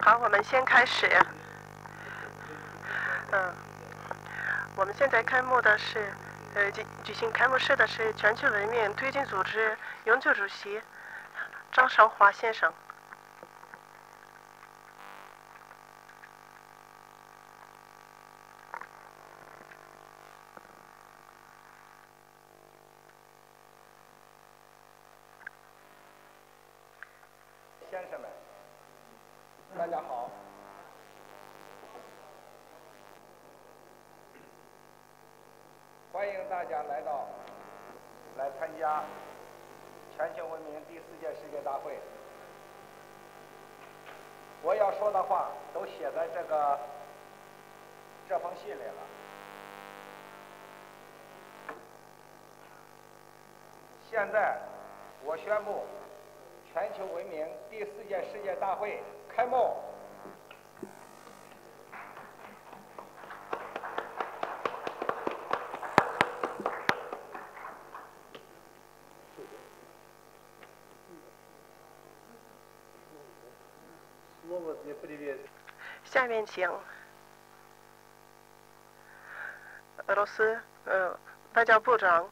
好，我们先开始。嗯，我们现在开幕的是，呃，举举行开幕式的是全球文明推进组织永久主席张韶华先生。全球文明第四届世界大会。我要说的话都写在这个这封信里了。现在我宣布全球文明第四届世界大会开幕。下面请俄罗斯呃外交部长。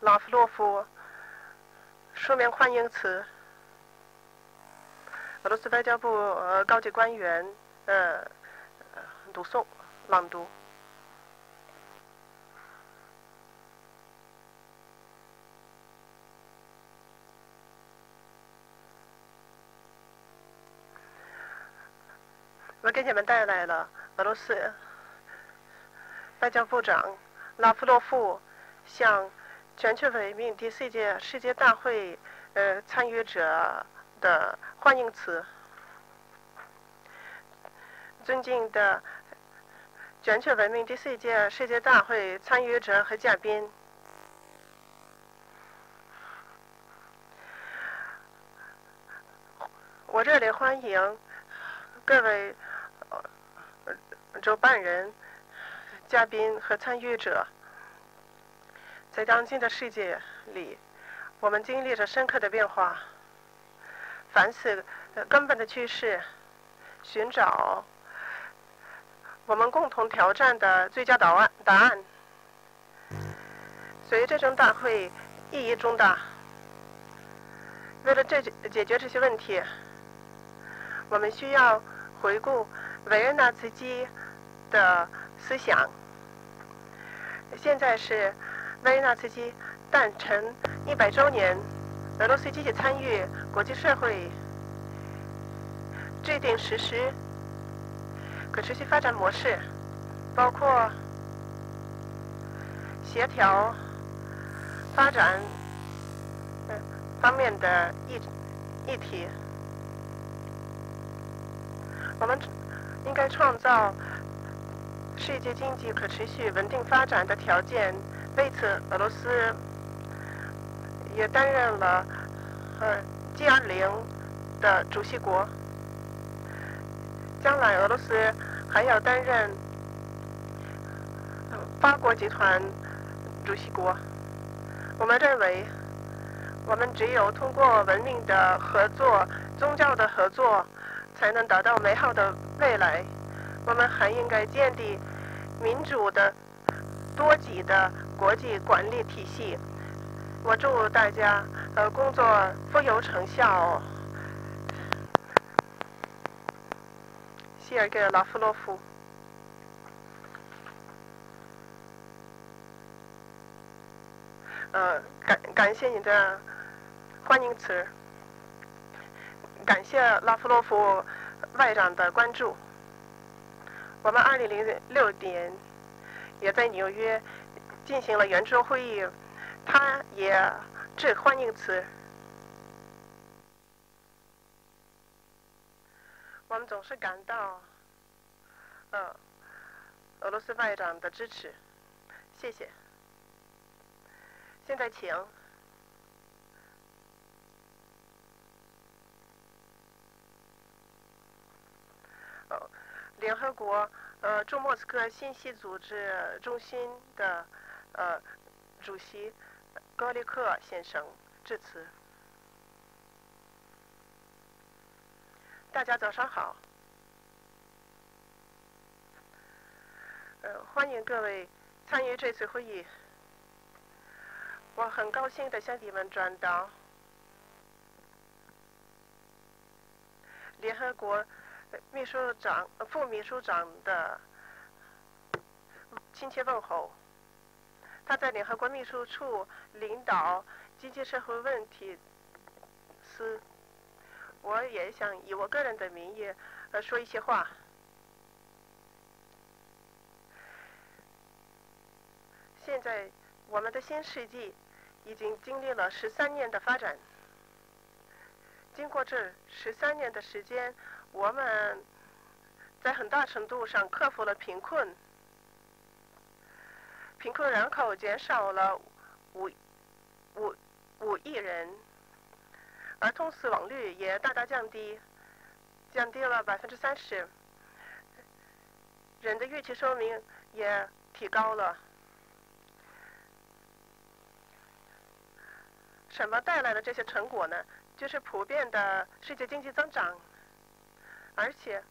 拉夫洛夫书面欢迎词，俄罗斯外交部呃高级官员呃读诵朗读。给你们带来了俄罗斯外交部长拉夫洛夫向。全球文明第四届世界大会呃参与者的欢迎词，尊敬的全球文明第四届世界大会参与者和嘉宾，我这里欢迎各位主办人、嘉宾和参与者。在当今的世界里，我们经历着深刻的变化。凡是根本的趋势，寻找我们共同挑战的最佳答案。答案。所以这种大会意义重大。为了这解决这些问题，我们需要回顾维也纳茨基的思想。现在是。维也纳斯基诞辰一百周年，俄罗斯积极参与国际社会制定实施可持续发展模式，包括协调发展方面的议议题。我们应该创造世界经济可持续稳定发展的条件。为此，俄罗斯也担任了呃 G20 的主席国。将来，俄罗斯还要担任八国集团主席国。我们认为，我们只有通过文明的合作、宗教的合作，才能达到美好的未来。我们还应该建立民主的、多极的。国际管理体系，我祝大家呃工作富有成效。谢尔盖·拉夫洛夫，呃，感感谢你的欢迎词，感谢拉夫洛夫外长的关注。我们二零零六年也在纽约。进行了圆桌会议，他也致欢迎词。我们总是感到，呃，俄罗斯外长的支持，谢谢。现在请，联合国呃驻莫斯科信息组织中心的。呃，主席高利克先生致辞。大家早上好。呃，欢迎各位参与这次会议。我很高兴的向你们转达联合国秘书长、副秘书长的亲切问候。他在联合国秘书处领导经济社会问题司。我也想以我个人的名义呃说一些话。现在我们的新世纪已经经历了十三年的发展。经过这十三年的时间，我们在很大程度上克服了贫困，贫困人口减少了五五五亿人，儿童死亡率也大大降低，降低了百分之三十，人的预期寿命也提高了。什么带来的这些成果呢？就是普遍的世界经济增长，而且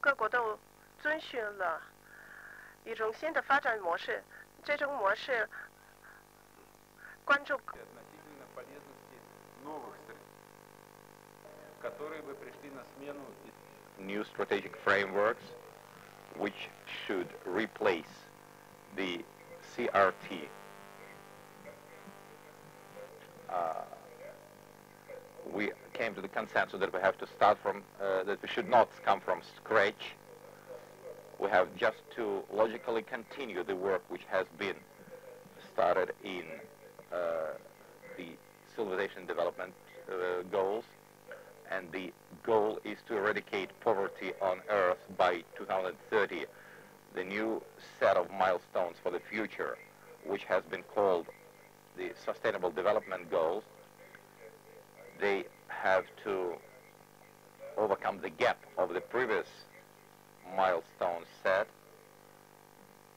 各国都遵循了一种新的发展模式。这种模式关注 new strategic frameworks which should replace the CRT. Came to the consensus that we have to start from, uh, that we should not come from scratch. We have just to logically continue the work which has been started in uh, the civilization development uh, goals. And the goal is to eradicate poverty on Earth by 2030. The new set of milestones for the future, which has been called the Sustainable Development Goals, they have to overcome the gap of the previous milestones set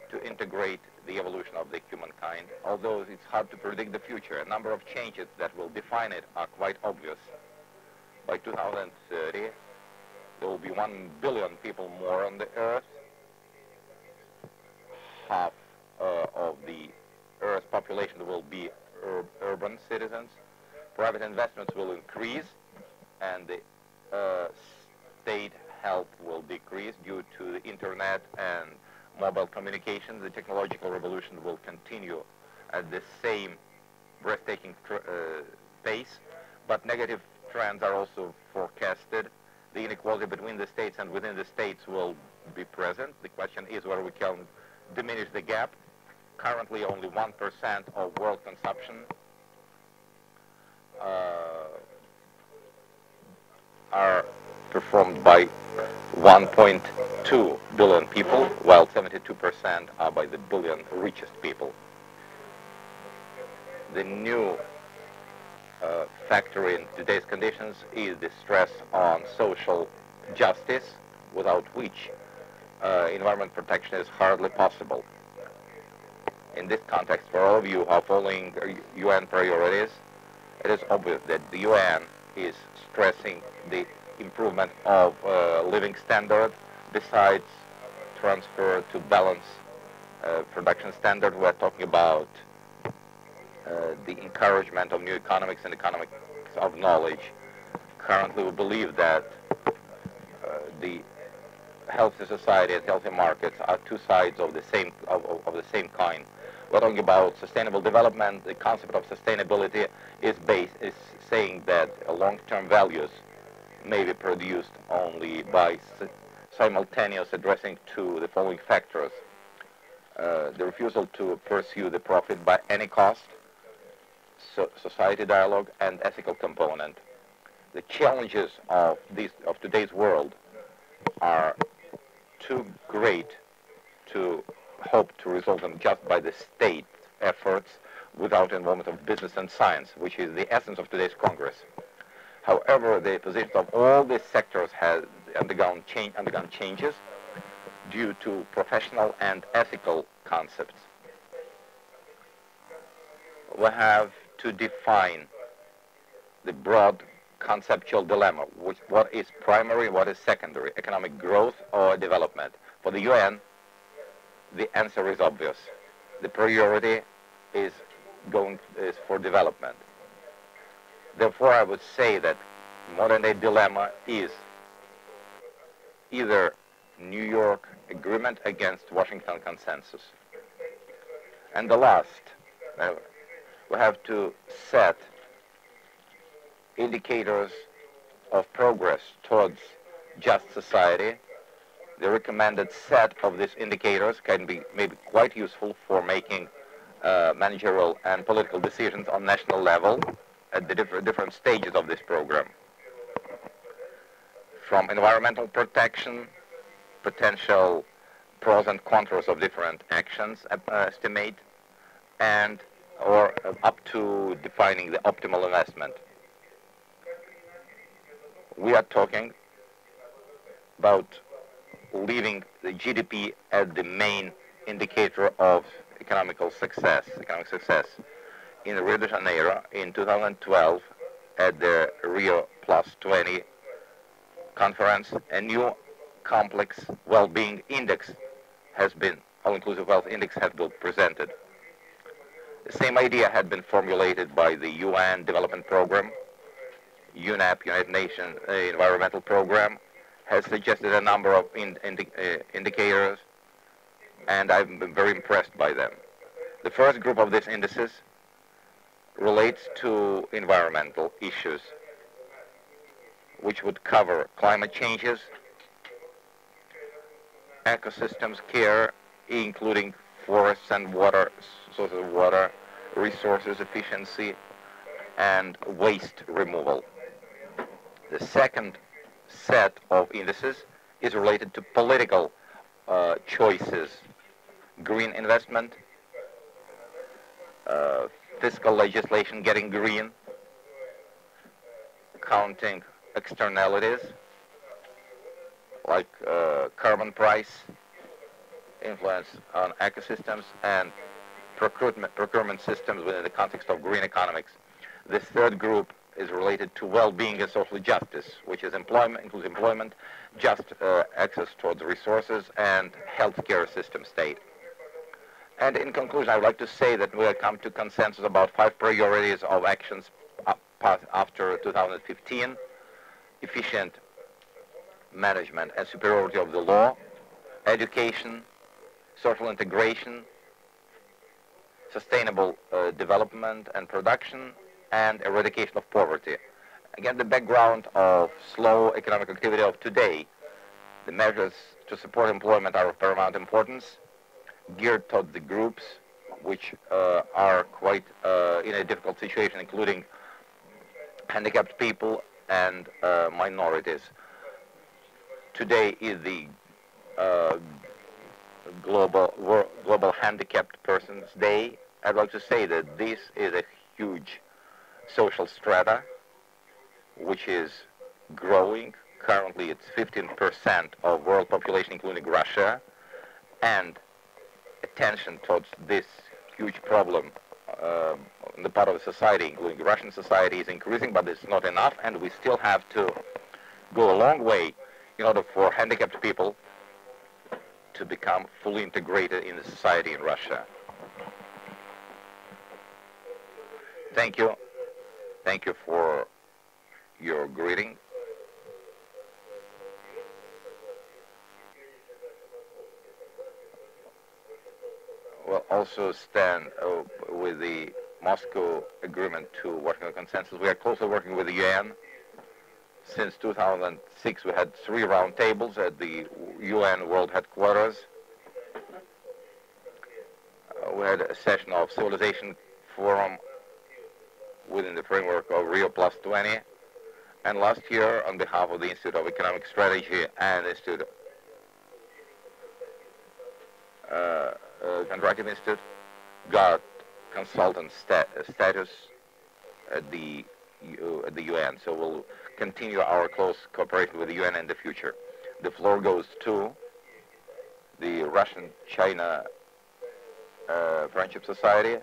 to integrate the evolution of the humankind. Although it's hard to predict the future, a number of changes that will define it are quite obvious. By 2030, there will be 1 billion people more on the earth. Half uh, of the Earth's population will be ur urban citizens. Private investments will increase, and the uh, state help will decrease due to the internet and mobile communications. The technological revolution will continue at the same breathtaking uh, pace, but negative trends are also forecasted. The inequality between the states and within the states will be present. The question is whether we can diminish the gap. Currently, only 1% of world consumption uh, are performed by 1.2 billion people, while 72% are by the billion richest people. The new uh, factor in today's conditions is the stress on social justice, without which uh, environment protection is hardly possible. In this context, for all of you who are following UN priorities, it is obvious that the UN is stressing the improvement of uh, living standard besides transfer to balance uh, production standard. We're talking about uh, the encouragement of new economics and economics of knowledge. Currently, we believe that uh, the healthy society and healthy markets are two sides of the same of, of, of the same coin. We're talking about sustainable development. The concept of sustainability is based is saying that long-term values may be produced only by simultaneous addressing to the following factors. Uh, the refusal to pursue the profit by any cost, so society dialogue, and ethical component. The challenges of, this, of today's world are too great to hope to resolve them just by the state efforts without involvement of business and science, which is the essence of today's Congress. However, the positions of all these sectors has undergone, undergone changes due to professional and ethical concepts. We have to define the broad conceptual dilemma. Which, what is primary, what is secondary? Economic growth or development? For the UN, the answer is obvious. The priority is going is for development. Therefore, I would say that modern day dilemma is either New York agreement against Washington consensus. And the last, uh, we have to set indicators of progress towards just society. The recommended set of these indicators can be maybe quite useful for making uh, managerial and political decisions on national level at the different, different stages of this program. From environmental protection, potential pros and cons of different actions uh, estimate, and or uh, up to defining the optimal investment. We are talking about leaving the GDP as the main indicator of economical success, economic success. In Rio de Janeiro in 2012 at the Rio Plus 20 conference, a new complex well-being index has been, all-inclusive wealth index has been presented. The same idea had been formulated by the UN Development Program, UNEP, United Nations Environmental Program, has suggested a number of in, indi uh, indicators, and I've been very impressed by them. The first group of these indices relates to environmental issues, which would cover climate changes, ecosystems care, including forests and water, sources of water, resources efficiency, and waste removal. The second set of indices is related to political uh, choices, green investment, uh, fiscal legislation getting green, counting externalities like uh, carbon price, influence on ecosystems, and procurement, procurement systems within the context of green economics. This third group is related to well-being and social justice, which is employment, includes employment, just uh, access towards resources, and healthcare system state. And in conclusion, I would like to say that we have come to consensus about five priorities of actions after 2015, efficient management and superiority of the law, education, social integration, sustainable uh, development and production, and eradication of poverty. Again, the background of slow economic activity of today, the measures to support employment are of paramount importance, geared toward the groups which uh, are quite uh, in a difficult situation, including handicapped people and uh, minorities. Today is the uh, global global handicapped persons day. I'd like to say that this is a huge social strata which is growing. Currently, it's 15% of world population, including Russia, and attention towards this huge problem um, on the part of the society, including Russian society, is increasing, but it's not enough, and we still have to go a long way in order for handicapped people to become fully integrated in the society in Russia. Thank you. Thank you for your greeting. We'll also stand uh, with the Moscow agreement to Washington consensus. We are closely working with the UN since 2006, we had three roundtables at the UN World Headquarters. Uh, we had a session of Civilization Forum within the framework of Rio Plus 20. And last year, on behalf of the Institute of Economic Strategy and Institute, uh, uh, Institute, got consultant sta status at the at the UN. So we'll continue our close cooperation with the UN in the future. The floor goes to the Russian-China uh, Friendship Society,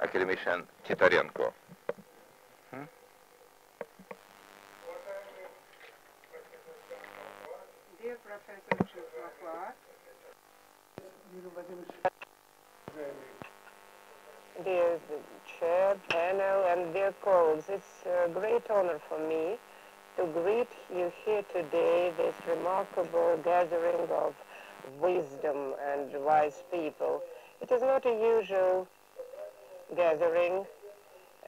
academician Titarenko. Hmm? Dear Professor Chikmakar, Dear chair, panel, and dear colleagues, it's a great honor for me to greet you here today, this remarkable gathering of wisdom and wise people. It is not a usual gathering.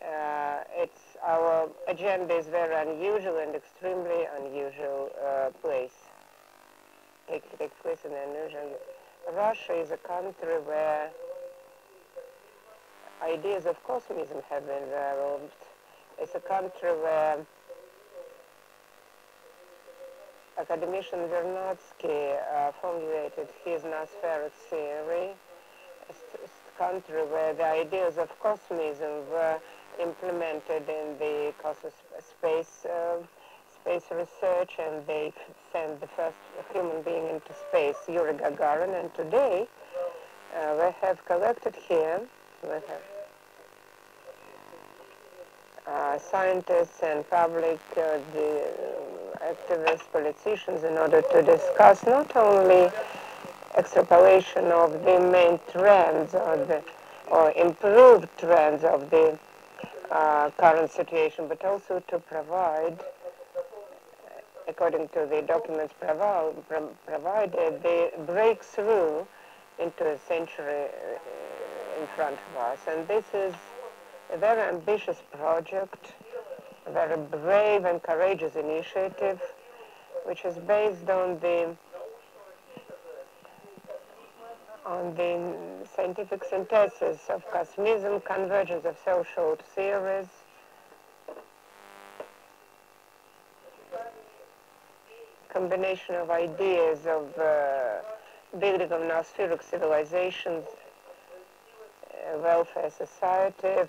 Uh, it's our agenda is very unusual and extremely unusual uh, place. Take, take place in unusual. Russia is a country where ideas of cosmism have been developed. It's a country where academician Vernadsky uh, formulated his noospheric theory. Country where the ideas of cosmism were implemented in the cosmos space uh, space research, and they sent the first human being into space, Yuri Gagarin. And today, uh, we have collected here, we have uh, scientists and public, uh, the activists, politicians, in order to discuss not only extrapolation of the main trends or the or improved trends of the uh, current situation, but also to provide, according to the documents provi pro provided, the breakthrough into a century uh, in front of us. And this is a very ambitious project, a very brave and courageous initiative, which is based on the on the scientific synthesis of cosmism, convergence of social theories, combination of ideas of uh, building of noospheric civilizations, uh, welfare society,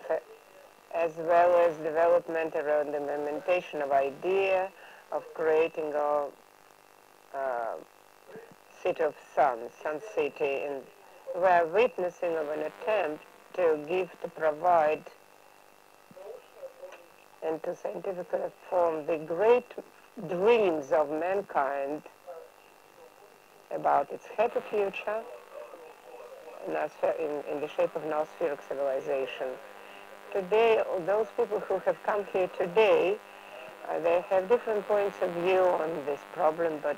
as well as development around the implementation of idea of creating a uh, city of sun, sun city, and we are witnessing of an attempt to give, to provide, and to scientifically form the great dreams of mankind about its happy future in, in, in the shape of noospheric civilization. Today, those people who have come here today, uh, they have different points of view on this problem, but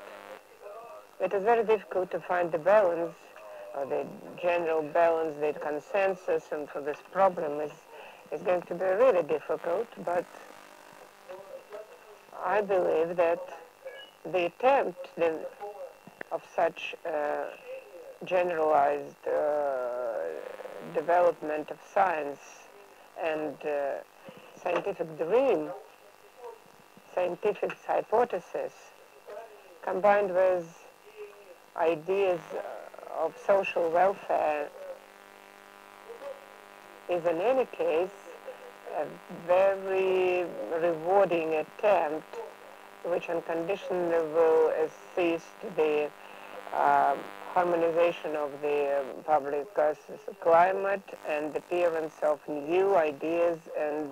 it is very difficult to find the balance, or the general balance, the consensus, and for this problem is, is going to be really difficult, but I believe that the attempt of such uh, generalized uh, development of science and uh, scientific dream, scientific hypothesis, combined with ideas of social welfare. Is in any case a very rewarding attempt which on condition will assist the uh, harmonization of the um, public climate and appearance of new ideas and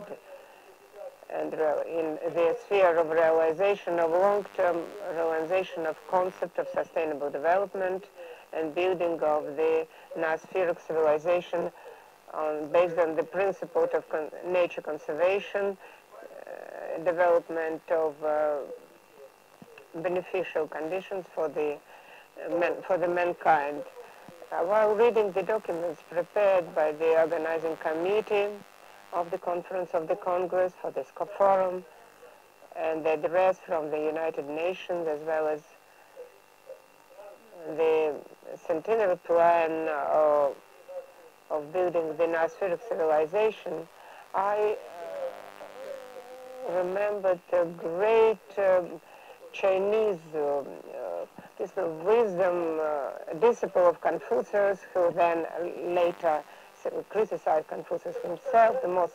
and in the sphere of realization of long-term realization of concept of sustainable development and building of the noospheric civilization on, based on the principle of con nature conservation, uh, development of uh, beneficial conditions for the uh, man, for the mankind. Uh, while reading the documents prepared by the organizing committee of the Conference of the Congress for this co forum and the address from the United Nations as well as the centenary plan of, of building the Noospheric civilization, I uh, remembered the great um, Chinese uh, this wisdom uh, disciple of Confucius, who then later criticized Confucius himself, the most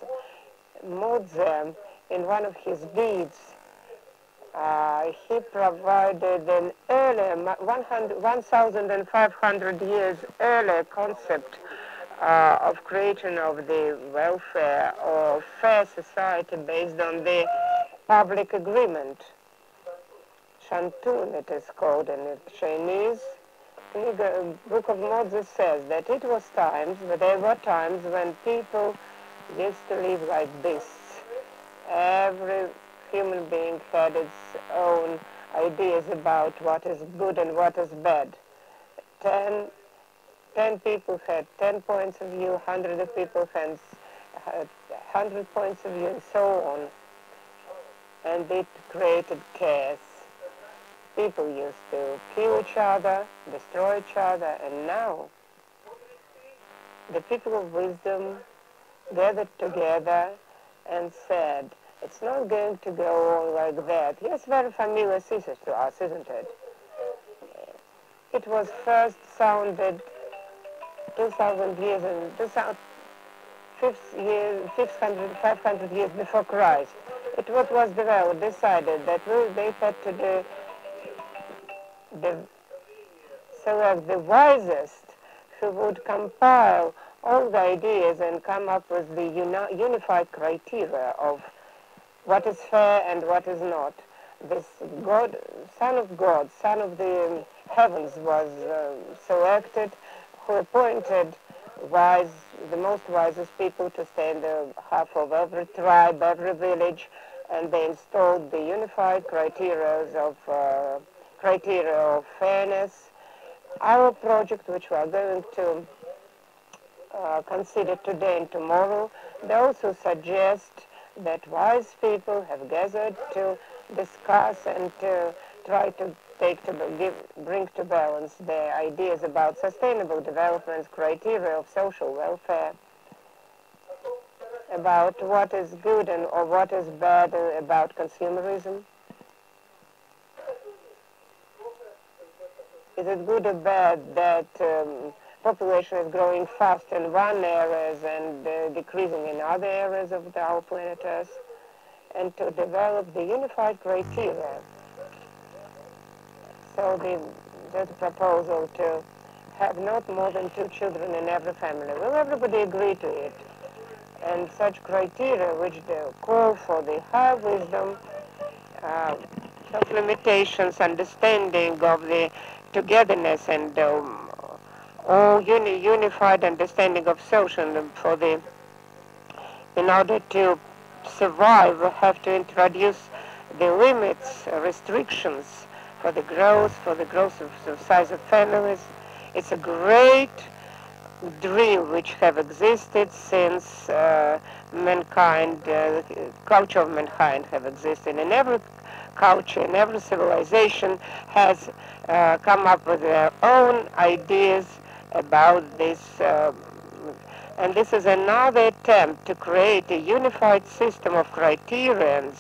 Mozi, in one of his deeds, uh, he provided an earlier, 1,500 years earlier concept uh, of creation of the welfare or fair society based on the public agreement. Shangtong it is called in Chinese. The Book of Mozi says that it was times, but there were times when people used to live like beasts. Every human being had its own ideas about what is good and what is bad. Ten, ten people had ten points of view, hundred of people had hundred points of view, and so on. And it created chaos. People used to kill each other, destroy each other, and now the people of wisdom gathered together and said, it's not going to go on like that. Yes, very familiar thesis to us, isn't it? It was first sounded 2,000 years and 2,000, 500, 500 years before Christ. It what was developed, decided that they had to do the, select the wisest who would compile all the ideas and come up with the uni unified criteria of what is fair and what is not. This God, Son of God, Son of the heavens was uh, selected, who appointed wise, the most wisest people to stay in the half of every tribe, every village, and they installed the unified criteria of uh, criteria of fairness. Our project, which we are going to uh, consider today and tomorrow, they also suggest that wise people have gathered to discuss and to try to take to give, bring to balance their ideas about sustainable development, criteria of social welfare, about what is good and or what is bad about consumerism. Is it good or bad that um, population is growing fast in one areas and uh, decreasing in other areas of the, our planet Earth? And to develop the unified criteria. So the, there's a proposal to have not more than two children in every family. Will everybody agree to it? And such criteria which call for the high wisdom, uh, self-limitations, understanding of the togetherness and um, all uni unified understanding of social for the in order to survive we have to introduce the limits restrictions for the growth for the growth of the size of families. It's a great dream which have existed since uh, mankind uh, culture of mankind have existed in every culture and every civilization has uh, come up with their own ideas about this. Um, and this is another attempt to create a unified system of criterions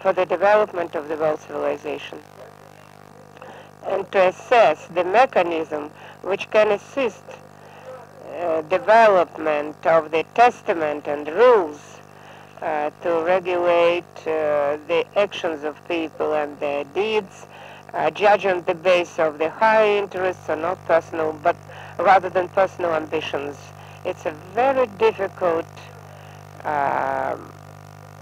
for the development of the world civilization and to assess the mechanism which can assist uh, development of the testament and rules uh, to regulate uh, the actions of people and their deeds, uh, judge on the basis of the high interests or not personal, but rather than personal ambitions. It's a very difficult uh,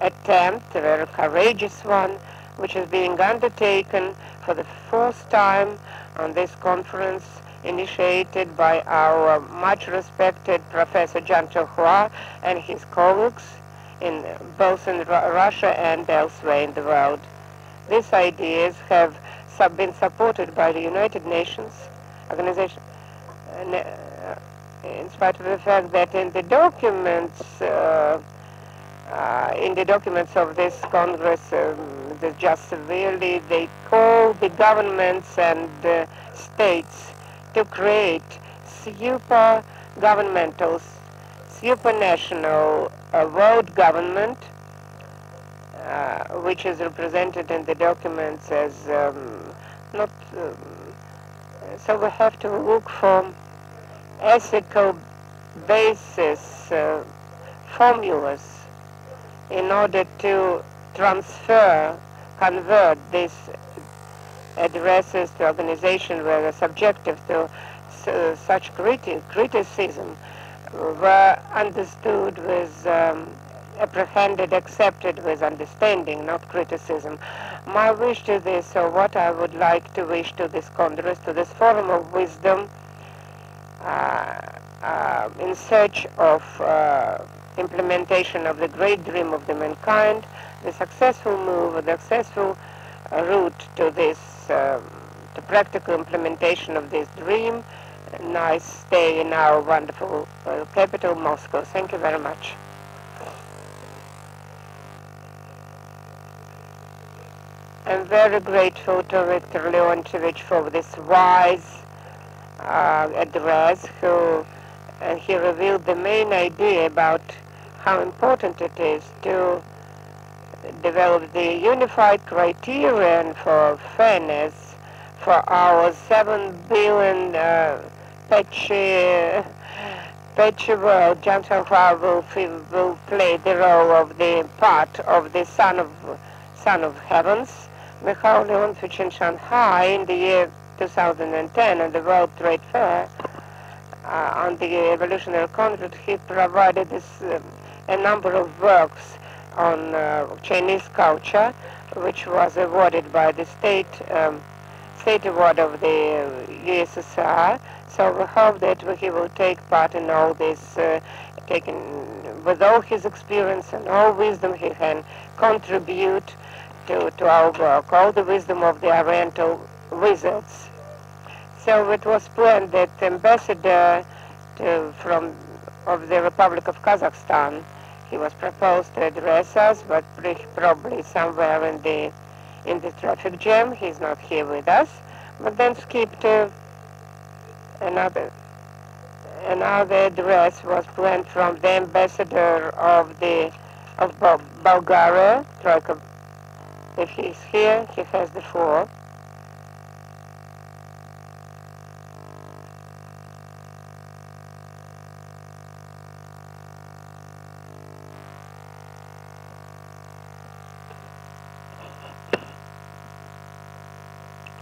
attempt, a very courageous one, which is being undertaken for the first time on this conference initiated by our much respected Professor Zhang Shaohua and his colleagues in both in Russia and elsewhere in the world. These ideas have been supported by the United Nations organization, uh, in spite of the fact that in the documents, uh, uh, in the documents of this Congress, um, the just severely, they call the governments and uh, states to create super governmental, supranational a world government, uh, which is represented in the documents as um, not. Um, so we have to look for ethical basis uh, formulas in order to transfer, convert these addresses to organizations where are subjective to such criti criticism were understood with um, apprehended, accepted with understanding, not criticism. My wish to this, or what I would like to wish to this Congress, to this forum of wisdom, uh, uh, in search of uh, implementation of the great dream of the mankind, the successful move, the successful uh, route to this, um, to practical implementation of this dream. Nice stay in our wonderful uh, capital, Moscow. Thank you very much. I'm very grateful to Viktor Leontovich for this wise uh, address, who uh, he revealed the main idea about how important it is to develop the unified criterion for fairness for our 7 billion uh, patchy world. Zhang Shaohua will, will play the role of the part of the son of, son of heavens. Mikhail Leontovich in Shanghai in the year 2010 at the World Trade Fair uh, on the Evolutionary Congress, he provided this, uh, a number of works on uh, Chinese culture, which was awarded by the state um, state award of the USSR. So we hope that he will take part in all this, uh, taking with all his experience and all wisdom he can contribute to, to our work, all the wisdom of the Oriental wizards. So it was planned that ambassador to, from of the Republic of Kazakhstan, he was proposed to address us, but probably somewhere in the in the traffic jam. He's not here with us, but then skipped uh, another another address was planned from the ambassador of the of Bulgaria, Troika if he's here, he has the floor.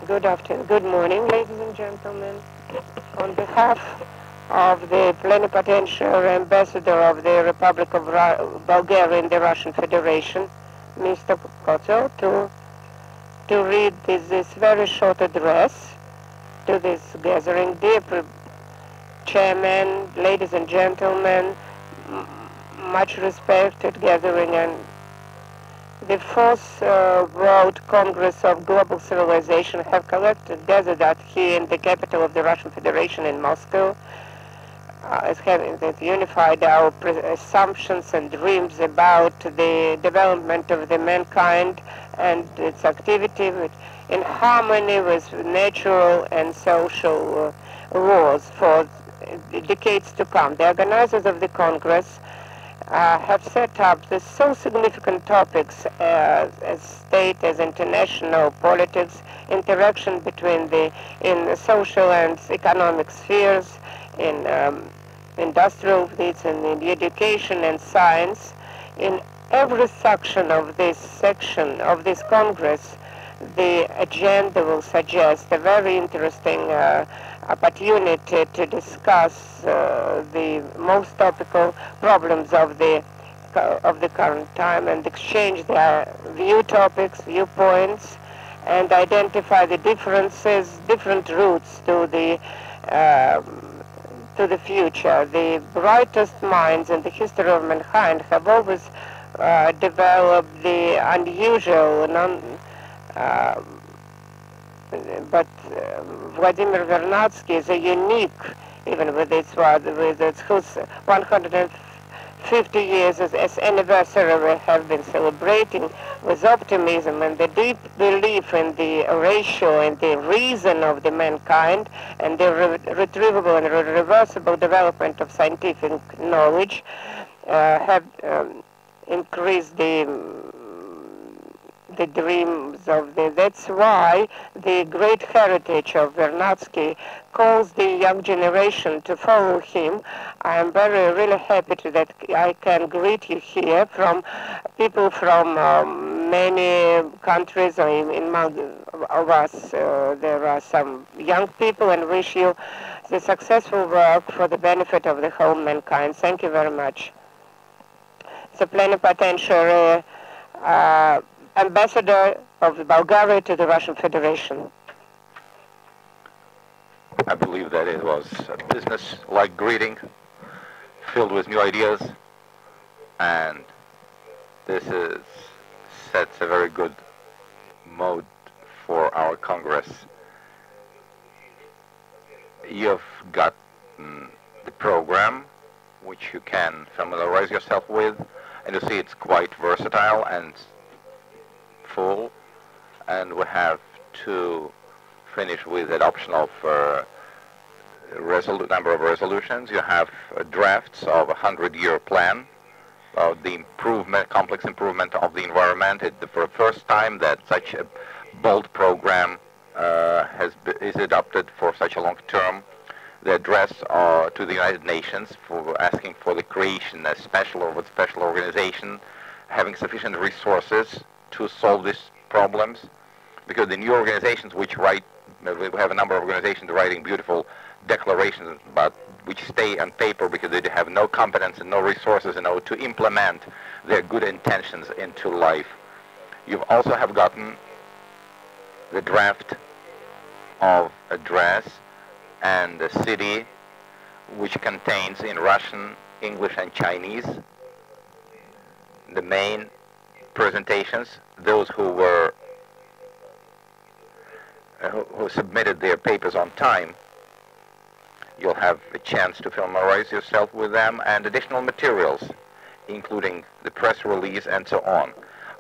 Good afternoon, good morning, ladies and gentlemen. On behalf of the plenipotentiary ambassador of the Republic of Ra Bulgaria in the Russian Federation, Mr. Kotel to to read this, this very short address to this gathering. Dear Chairman, ladies and gentlemen, much respected gathering and the fourth uh, World Congress of Global Civilization have collected, gathered that here in the capital of the Russian Federation in Moscow uh, having unified our assumptions and dreams about the development of the mankind and its activity in harmony with natural and social uh, laws for decades to come. The organizers of the Congress uh, have set up the so significant topics uh, as state, as international politics, interaction between the in the social and economic spheres, in um, industrial needs and in education and science. In every section of this section of this Congress, the agenda will suggest a very interesting uh, opportunity to discuss uh, the most topical problems of the of the current time and exchange their view topics, viewpoints, and identify the differences, different routes to the uh, to the future. The brightest minds in the history of mankind have always uh, developed the unusual, non, uh, but uh, Vladimir Vernadsky is a unique, even with its, with its 150 years as, anniversary we have been celebrating with optimism and the deep belief in the ratio and the reason of the mankind and the re retrievable and reversible development of scientific knowledge uh, have um, increased the the dreams of the. That's why the great heritage of Vernadsky calls the young generation to follow him. I am very, really happy to that I can greet you here from people from um, many countries. In, in among us, uh, there are some young people, and wish you the successful work for the benefit of the whole mankind. Thank you very much. the plenipotentiary uh, ambassador of Bulgaria to the Russian Federation. I believe that it was a business-like greeting filled with new ideas and this is sets a very good mode for our Congress. You've got the program which you can familiarize yourself with and you see it's quite versatile and full and we have to finish with adoption of uh, resolute number of resolutions. You have uh, drafts of a hundred-year plan of the improvement, complex improvement of the environment. It's the first time that such a bold program uh, has is adopted for such a long term. The address uh, to the United Nations for asking for the creation of a special or special organization having sufficient resources to solve these problems because the new organizations which write we have a number of organizations writing beautiful declarations but which stay on paper because they have no competence and no resources in order to implement their good intentions into life. You also have gotten the draft of address and the city which contains in Russian, English and Chinese the main presentations, those who were uh, who, who submitted their papers on time you'll have a chance to familiarize yourself with them and additional materials, including the press release and so on.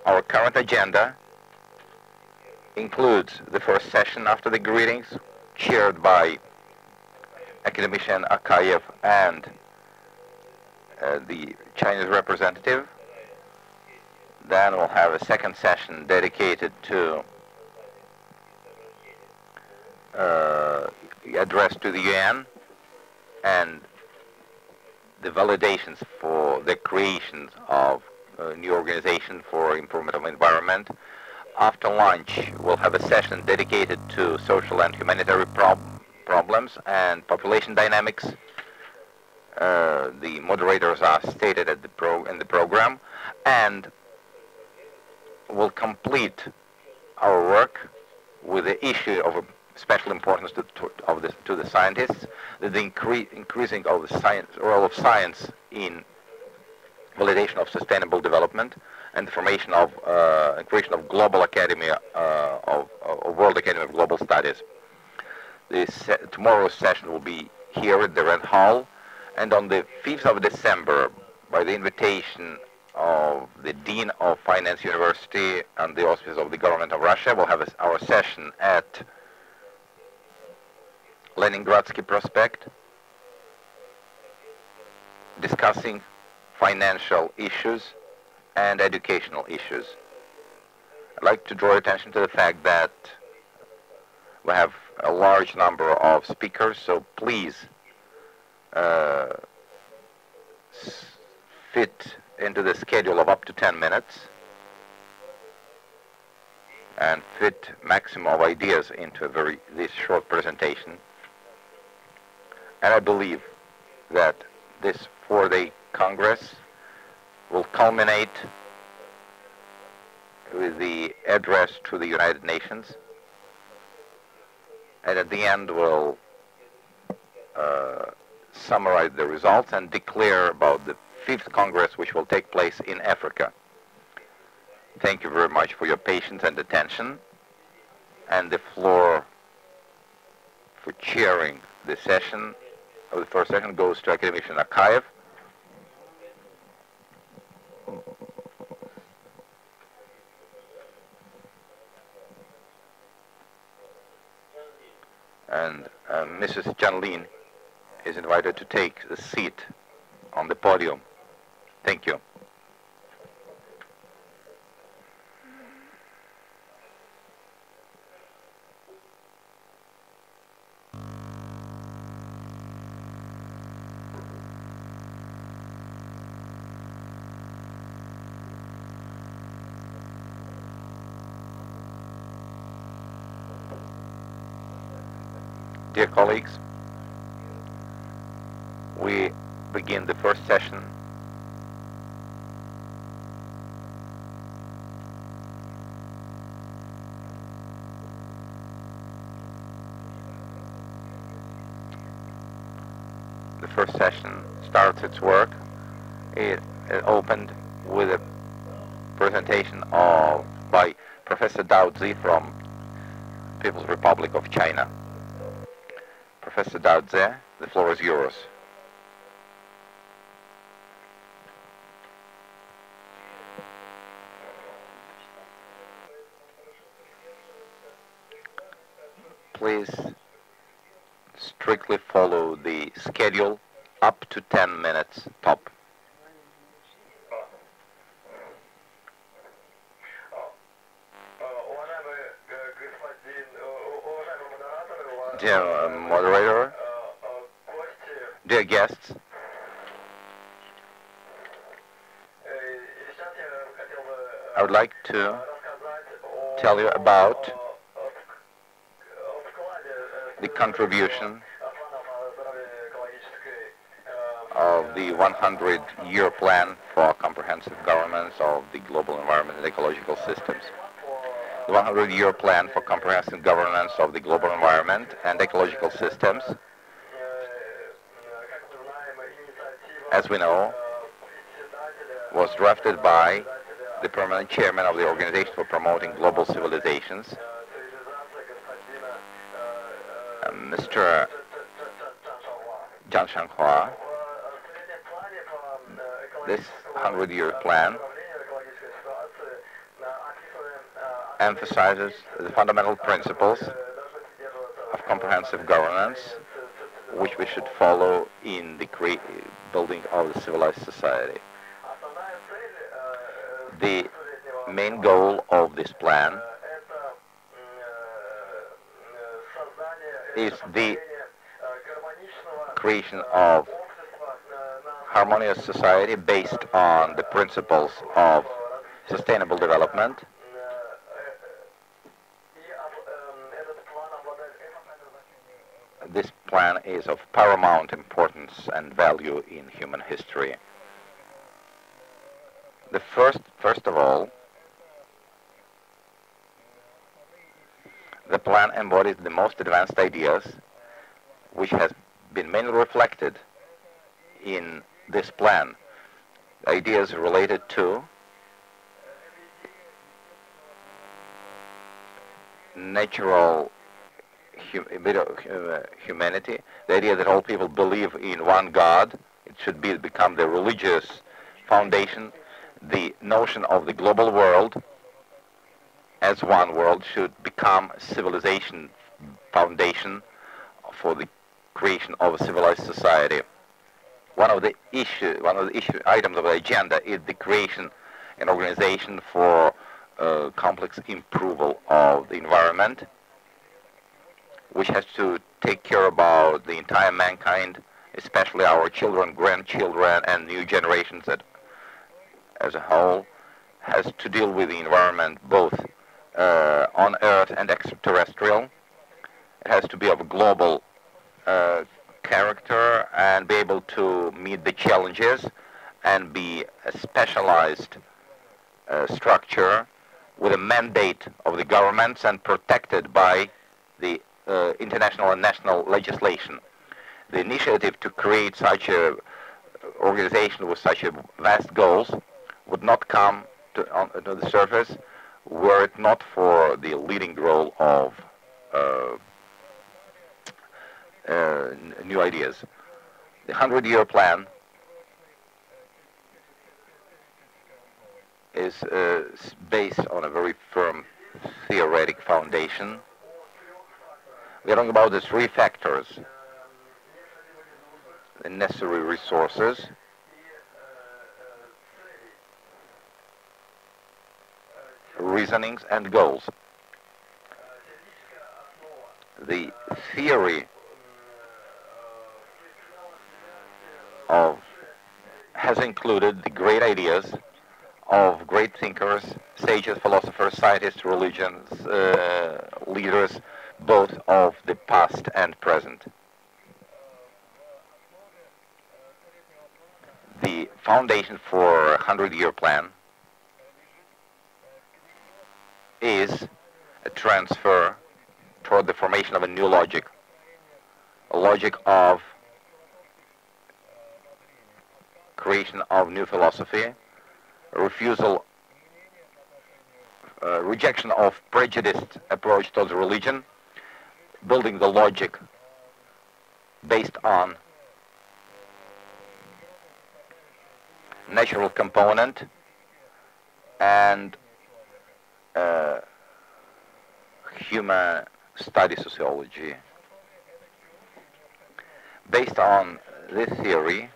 Our current agenda includes the first session after the greetings, chaired by academician Akayev and uh, the Chinese representative. Then we'll have a second session dedicated to uh, address to the UN and the validations for the creation of a new organization for improvement of environment. After lunch, we'll have a session dedicated to social and humanitarian prob problems and population dynamics. Uh, the moderators are stated at the pro in the program, and we'll complete our work with the issue of special importance to, to, of this, to the scientists, the incre increasing of the science, role of science in validation of sustainable development and the formation of uh, creation of global academy uh, of, of, World Academy of Global Studies. This tomorrow's session will be here at the Red Hall, and on the 5th of December, by the invitation of the Dean of Finance University and the auspices of the government of Russia, we'll have our session at Leningradsky Prospect, discussing financial issues and educational issues. I'd like to draw attention to the fact that we have a large number of speakers, so please uh, fit into the schedule of up to 10 minutes and fit maximum of ideas into a very this short presentation. And I believe that this four-day Congress will culminate with the address to the United Nations. And at the end, we'll uh, summarize the results and declare about the fifth Congress, which will take place in Africa. Thank you very much for your patience and attention. And the floor for chairing the session of the first session goes to academician Akayev. And uh, Mrs. Janlin is invited to take the seat on the podium. Thank you. Dear colleagues, we begin the first session first session starts its work, it, it opened with a presentation of by Professor Dao Zi from People's Republic of China. Professor Dao Zi, the floor is yours. Please strictly follow the schedule up to 10 minutes top. Dear uh, moderator, dear guests, I would like to tell you about the contribution of the 100-year plan for comprehensive governance of the global environment and ecological systems. The 100-year plan for comprehensive governance of the global environment and ecological systems, as we know, was drafted by the permanent chairman of the Organization for Promoting Global Civilizations, Mr. Zhang Shaohua. This 100-year plan emphasizes the fundamental principles of comprehensive governance which we should follow in the building of the civilized society. The main goal of this plan is the creation of harmonious society based on the principles of sustainable development this plan is of paramount importance and value in human history. The first, first of all, the plan embodies the most advanced ideas, which has been mainly reflected in this plan. Ideas related to natural uh, humanity, the idea that all people believe in one God, it should be become the religious foundation, the notion of the global world as one world should become civilization foundation for the creation of a civilized society. One of the issue, one of the issue items of the agenda is the creation and organization for uh, complex improval of the environment which has to take care about the entire mankind, especially our children, grandchildren, and new generations that, as a whole, has to deal with the environment both uh, on Earth and extraterrestrial. It has to be of a global uh, character and be able to meet the challenges and be a specialized uh, structure with a mandate of the governments and protected by the uh, international and national legislation. The initiative to create such a organization with such a vast goals would not come to, on, to the surface were it not for the leading role of uh, uh, new ideas. The 100-year plan is uh, based on a very firm theoretic foundation we are talking about the three factors. The necessary resources, reasonings and goals. The theory of has included the great ideas of great thinkers, sages, philosophers, scientists, religions, uh, leaders, both of the past and present. The foundation for a 100-year plan is a transfer toward the formation of a new logic, a logic of creation of new philosophy, refusal, uh, rejection of prejudiced approach towards religion, building the logic based on natural component and uh, human study sociology. Based on this theory,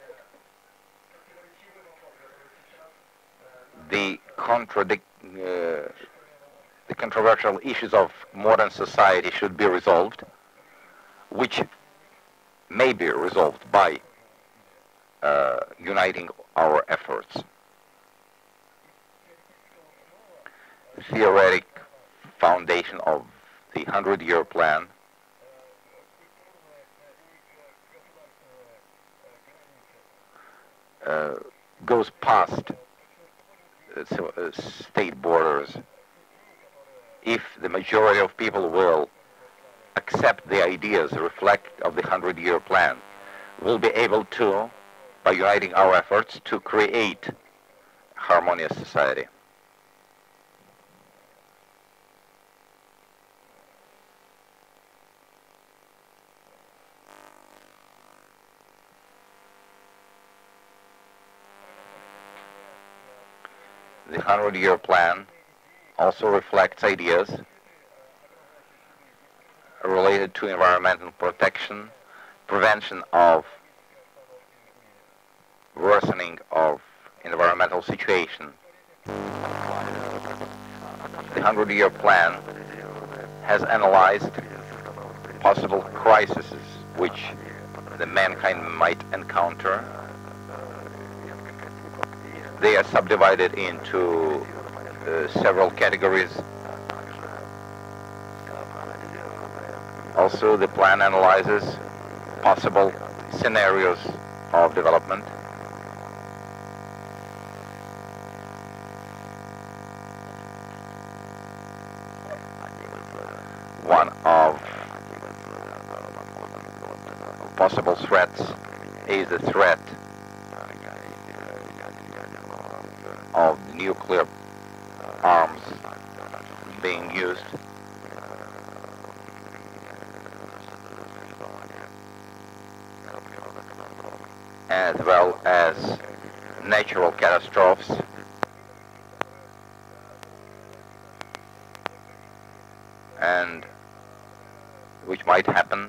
the contradict uh, the controversial issues of modern society should be resolved, which may be resolved by uh, uniting our efforts. The theoretic foundation of the 100-year plan uh, goes past Uh, state borders if the majority of people will accept the ideas reflect of the 100-year plan, we'll be able to, by uniting our efforts, to create harmonious society. The 100-year plan also reflects ideas related to environmental protection, prevention of worsening of environmental situation. The 100-year plan has analyzed possible crises which the mankind might encounter. They are subdivided into uh, several categories. Also, the plan analyzes possible scenarios of development. One of possible threats is the threat nuclear uh, arms being used. as well as natural catastrophes and which might happen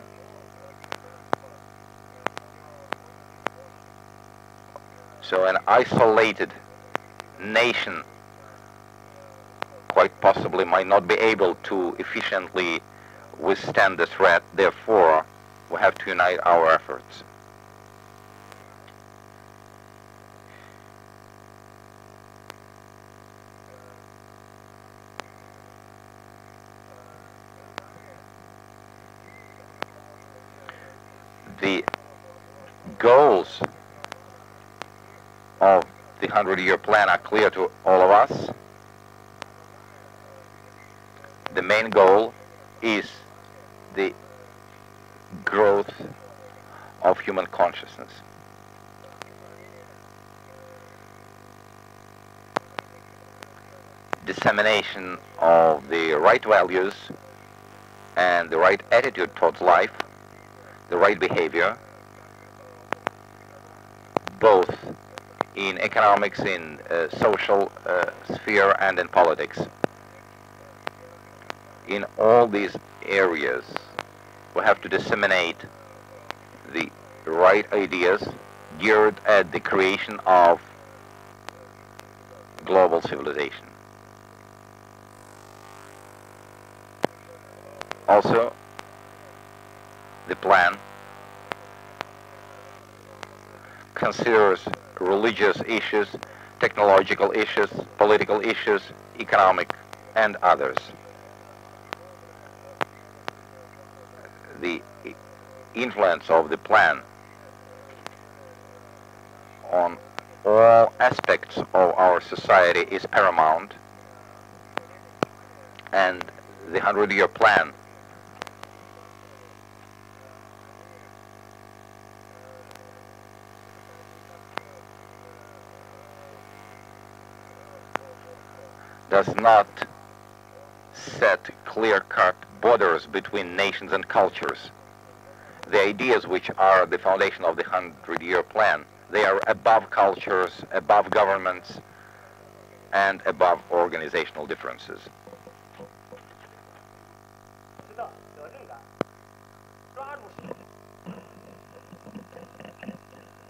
so an isolated nation quite possibly might not be able to efficiently withstand the threat. Therefore, we have to unite our efforts. The goals of the 100-year plan are clear to all of us. The main goal is the growth of human consciousness. Dissemination of the right values and the right attitude towards life, the right behavior, both in economics, in uh, social uh, sphere, and in politics. In all these areas, we have to disseminate the right ideas geared at the creation of global civilization. Also, the plan considers religious issues, technological issues, political issues, economic, and others. The influence of the plan on all aspects of our society is paramount, and the 100-year plan does not set clear-cut borders between nations and cultures. The ideas which are the foundation of the 100-year plan, they are above cultures, above governments, and above organizational differences.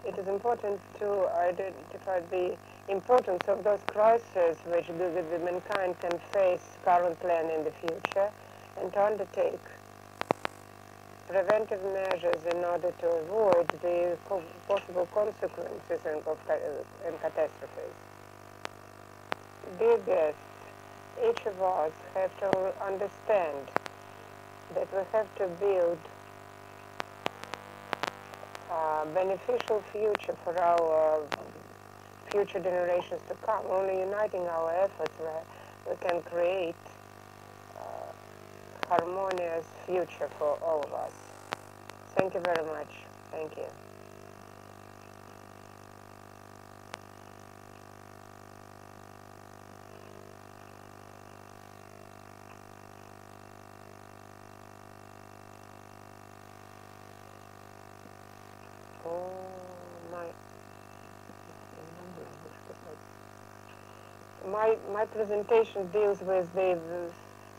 It is important to identify the importance of those crises which the, the mankind can face currently and in the future and to undertake preventive measures in order to avoid the co possible consequences and, of, and catastrophes. Guests, each of us have to understand that we have to build a beneficial future for our future generations to come. Only uniting our efforts we can create a harmonious future for all of us. Thank you very much. Thank you. Oh, my, my, my presentation deals with the, the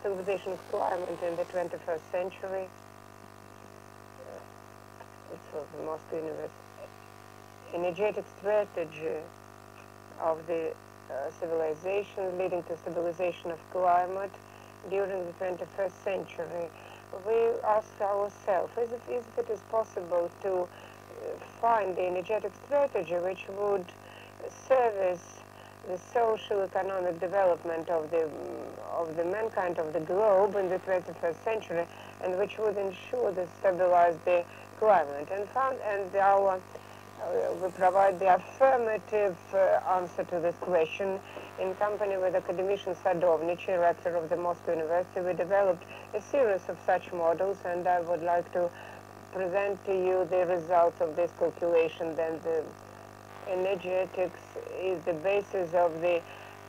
civilization climate in the 21st century. It's of the Moscow University. Energetic strategy of the uh, civilization leading to stabilization of climate during the 21st century. We ask ourselves, is it, is it is possible to find the energetic strategy which would service the social economic development of the of the mankind of the globe in the 21st century and which would ensure to stabilize the climate and found and our uh, we provide the affirmative uh, answer to this question in company with academician Sadovnichi, rector of the Moscow University. We developed a series of such models and I would like to present to you the results of this calculation. Then the energetics is the basis of the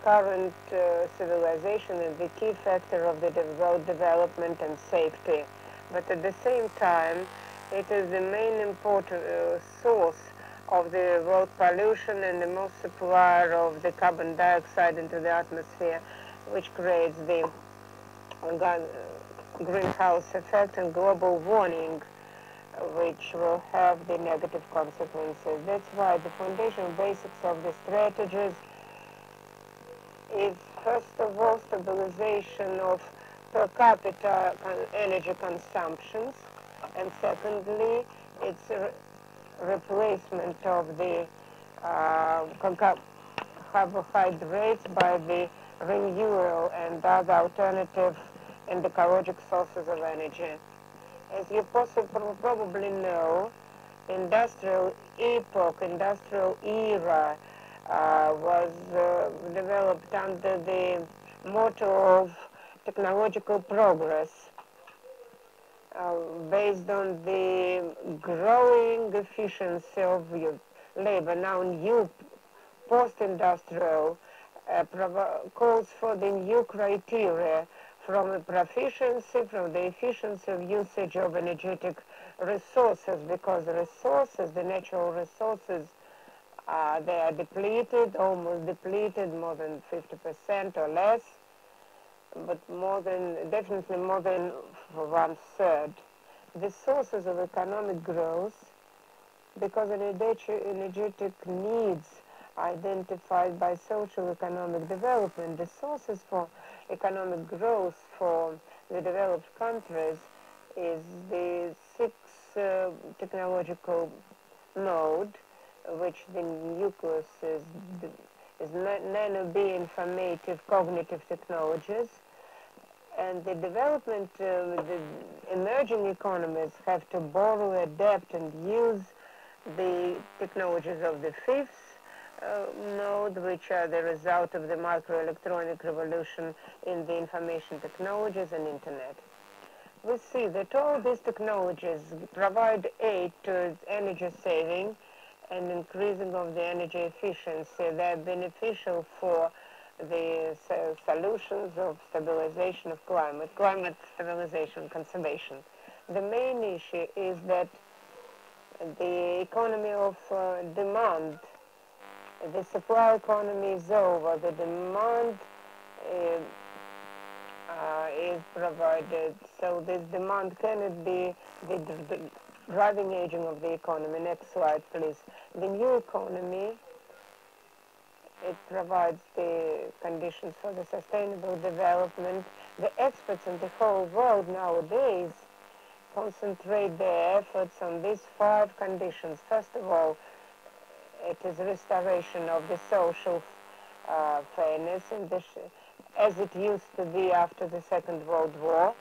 current uh, civilization and the key factor of the world development and safety. But at the same time, it is the main important uh, source of the world pollution and the most supplier of the carbon dioxide into the atmosphere, which creates the uh, greenhouse effect and global warming which will have the negative consequences. That's why the foundation basics of the strategies is first of all stabilization of per capita energy consumptions and secondly it's replacement of the uh, carbohydrates by the renewable and other alternative and ecologic sources of energy. As you probably know, industrial epoch, industrial era uh, was uh, developed under the motto of technological progress uh, based on the growing efficiency of labor. Now new post-industrial uh, calls for the new criteria from the proficiency, from the efficiency of usage of energetic resources, because resources, the natural resources, uh, they are depleted, almost depleted, more than 50% or less, but more than, definitely more than one third. The sources of economic growth, because energetic needs identified by social economic development, the sources for economic growth for the developed countries is the sixth uh, technological node, which the nucleus is, is nano-bioinformative cognitive technologies. And the development, uh, the emerging economies have to borrow, adapt, and use the technologies of the fifth uh, node, which are the result of the microelectronic revolution in the information technologies and internet. We see that all these technologies provide aid to energy saving and increasing of the energy efficiency. They are beneficial for the so, solutions of stabilization of climate, climate stabilization, conservation. The main issue is that the economy of uh, demand, the supply economy is over, the demand uh, uh, is provided, so this demand cannot be the, the driving agent of the economy. Next slide, please. The new economy it provides the conditions for the sustainable development. The experts in the whole world nowadays concentrate their efforts on these five conditions. First of all, it is restoration of the social uh, fairness the as it used to be after the Second World War.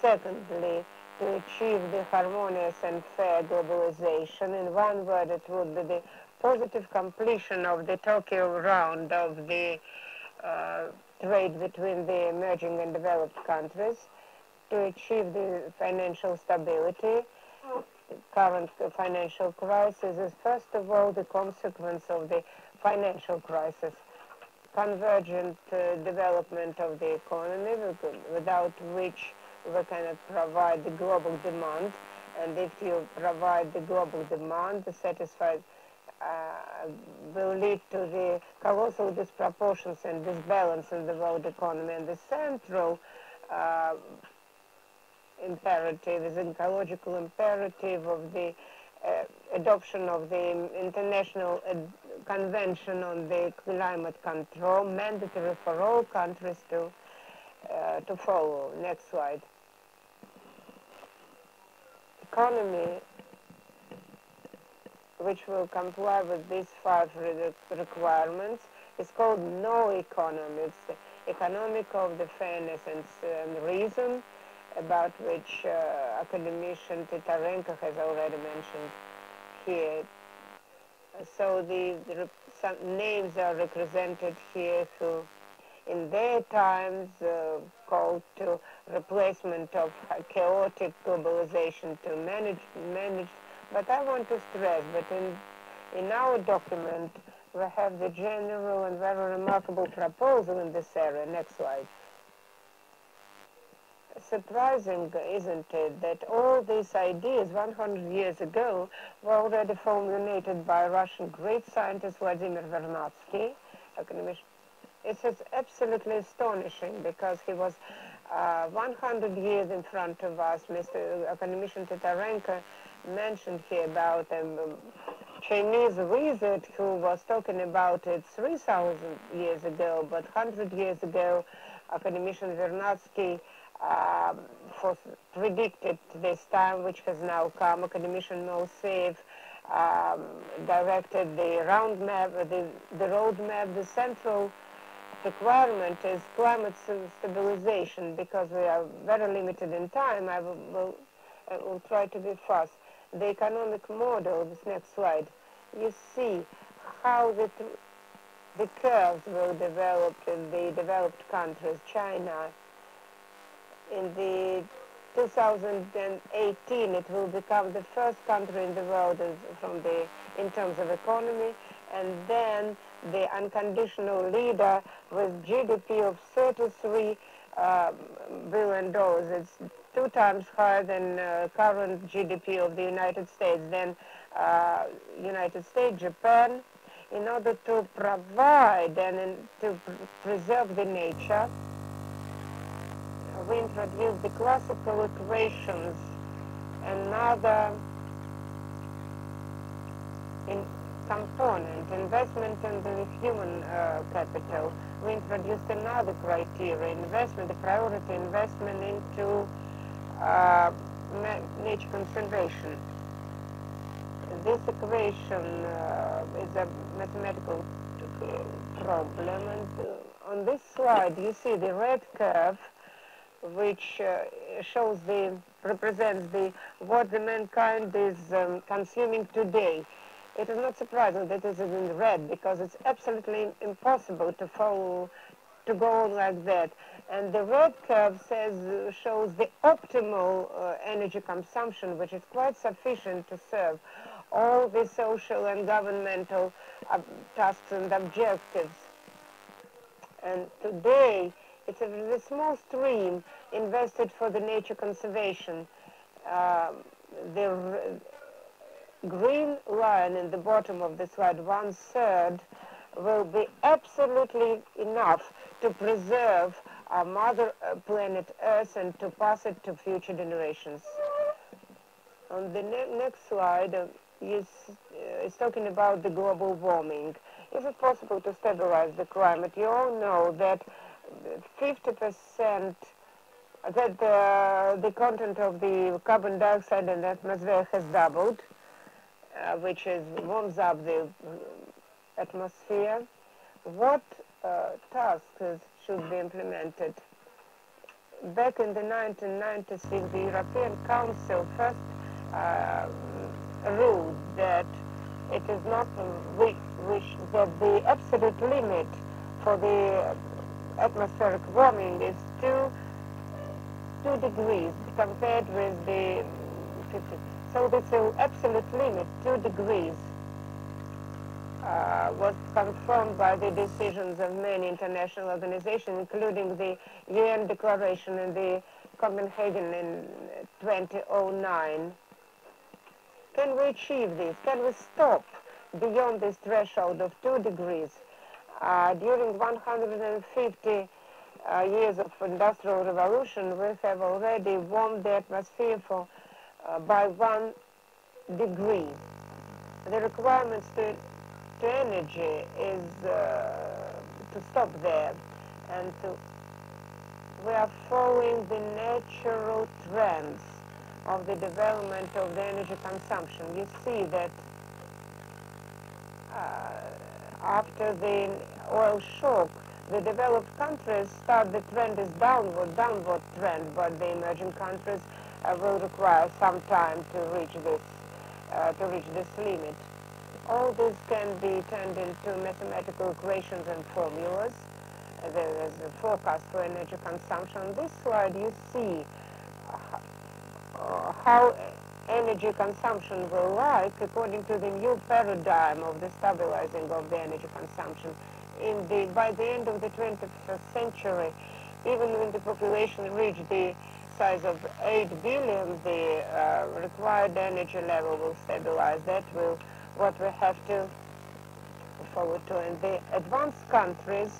Secondly, to achieve the harmonious and fair globalization. In one word, it would be the positive completion of the Tokyo round of the uh, trade between the emerging and developed countries to achieve the financial stability. Current financial crisis is first of all the consequence of the financial crisis. Convergent uh, development of the economy without which we cannot provide the global demand and if you provide the global demand, the satisfied uh, will lead to the colossal disproportions and disbalance in the world economy. And the central uh, imperative is an ecological imperative of the uh, adoption of the International Convention on the Climate Control, mandatory for all countries to, uh, to follow. Next slide. Economy which will comply with these five re requirements is called no economy. It's economic of the fairness and reason about which uh, academician Titarenko has already mentioned here. So the, the some names are represented here who in their times uh, called to replacement of chaotic globalization to manage, manage but I want to stress that in, in our document, we have the general and very remarkable proposal in this area. Next slide. Surprising, isn't it, that all these ideas 100 years ago were already formulated by Russian great scientist Vladimir Vernadsky. It is absolutely astonishing because he was uh, 100 years in front of us. Mr. Academician Titarenko mentioned here about a um, Chinese wizard who was talking about it 3,000 years ago, but 100 years ago, academician Vernadsky um, predicted this time, which has now come. Academician Moiseev um, directed the round map, the, the road map, the central requirement is climate stabilization because we are very limited in time. I will, will, I will try to be fast the economic model, this next slide, you see how the, the curves will develop in the developed countries, China. In the 2018, it will become the first country in the world from the, in terms of economy, and then the unconditional leader with GDP of 33 uh, billion dollars. It's two times higher than uh, current GDP of the United States, then uh, United States, Japan, in order to provide and to pr preserve the nature, we introduced the classical equations, another in component, investment in the human uh, capital. We introduced another criteria, investment, the priority investment into uh, nature conservation. This equation uh, is a mathematical problem and uh, on this slide you see the red curve which uh, shows the represents the what the mankind is um, consuming today. It is not surprising that it is in red because it's absolutely impossible to follow to go on like that. And the red curve says, shows the optimal uh, energy consumption, which is quite sufficient to serve all the social and governmental uh, tasks and objectives. And today, it's a, small stream invested for the nature conservation. Um, the green line in the bottom of the slide, one third, will be absolutely enough to preserve our mother uh, planet Earth and to pass it to future generations. On the ne next slide, uh, is, uh, is talking about the global warming. Is it possible to stabilize the climate? You all know that 50% that the, the content of the carbon dioxide in the atmosphere has doubled, uh, which is warms up the atmosphere. What uh, tasks should be implemented? Back in the 1996, the European Council first uh, ruled that it is not wish, wish that the absolute limit for the atmospheric warming is two two degrees compared with the 50. So the absolute limit, two degrees, uh, was confirmed by the decisions of many international organizations, including the UN Declaration in the Copenhagen in 2009. Can we achieve this? Can we stop beyond this threshold of two degrees? Uh, during 150 uh, years of industrial revolution, we have already warmed the atmosphere for uh, by one degree. The requirements to, to energy is uh, to stop there and to, we are following the natural trends of the development of the energy consumption. You see that uh, after the oil shock, the developed countries start the trend is downward, downward trend, but the emerging countries uh, will require some time to reach this, uh, to reach this limit. All this can be turned into mathematical equations and formulas. There is a forecast for energy consumption. On this slide, you see uh, how energy consumption will like according to the new paradigm of the stabilizing of the energy consumption. In the, by the end of the 21st century, even when the population reached the size of 8 billion, the uh, required energy level will stabilize. That will what we have to forward to. And the advanced countries,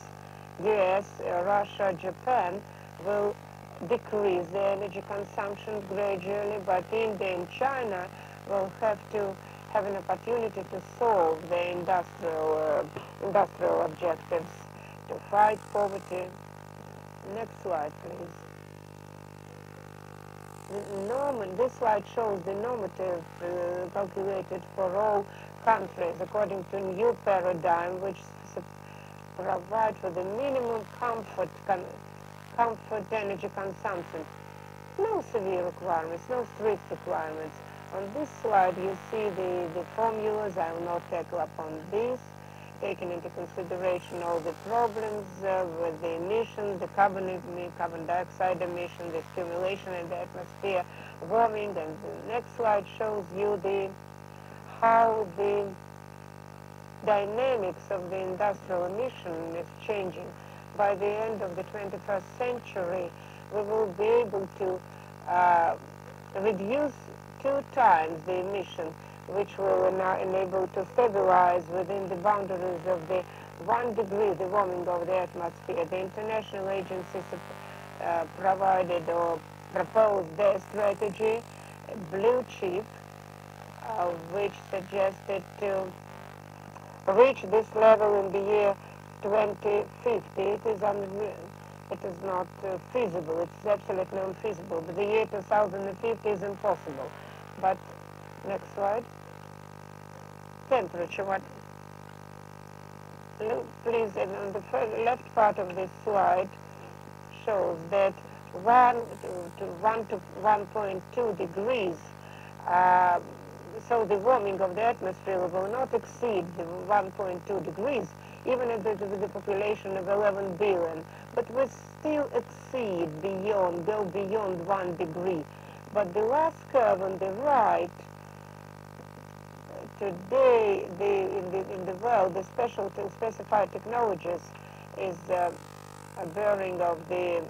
US, uh, Russia, Japan, will decrease the energy consumption gradually, but India and China will have to have an opportunity to solve the industrial, uh, industrial objectives to fight poverty. Next slide, please. Norman, this slide shows the normative uh, calculated for all countries according to new paradigm which provide for the minimum comfort comfort energy consumption. No severe requirements, no strict requirements. On this slide you see the, the formulas. I will not tackle upon this taking into consideration all the problems uh, with the emissions, the carbon, carbon dioxide emission, the accumulation in the atmosphere, warming, and the next slide shows you the how the dynamics of the industrial emission is changing. By the end of the 21st century, we will be able to uh, reduce two times the emission which will now enable to stabilize within the boundaries of the one degree, the warming of the atmosphere. The international agencies uh, provided or proposed their strategy, Blue Chip, uh, which suggested to reach this level in the year 2050. It is, it is not uh, feasible. It's absolutely unfeasible. But the year 2050 is impossible. But next slide temperature. What? Please, on the left part of this slide shows that 1 to 1 to 1.2 degrees, uh, so the warming of the atmosphere will not exceed the 1.2 degrees, even if it is the population of 11 billion, but we still exceed beyond, go beyond 1 degree. But the last curve on the right today the, in, the, in the world, the special specified technologies is uh, bearing of the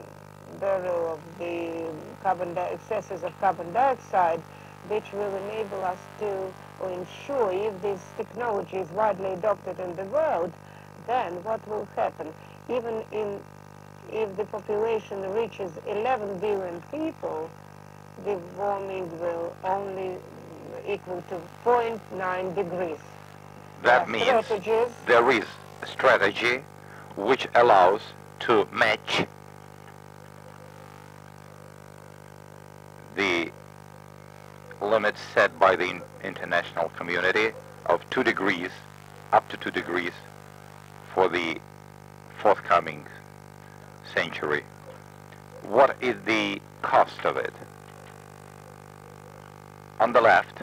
bearer of the carbon excesses of carbon dioxide, which will enable us to ensure if this technology is widely adopted in the world, then what will happen? Even in, if the population reaches 11 billion people, the warming will only equal to 0.9 degrees. That means strategies. there is a strategy which allows to match the limits set by the international community of 2 degrees, up to 2 degrees, for the forthcoming century. What is the cost of it? On the left,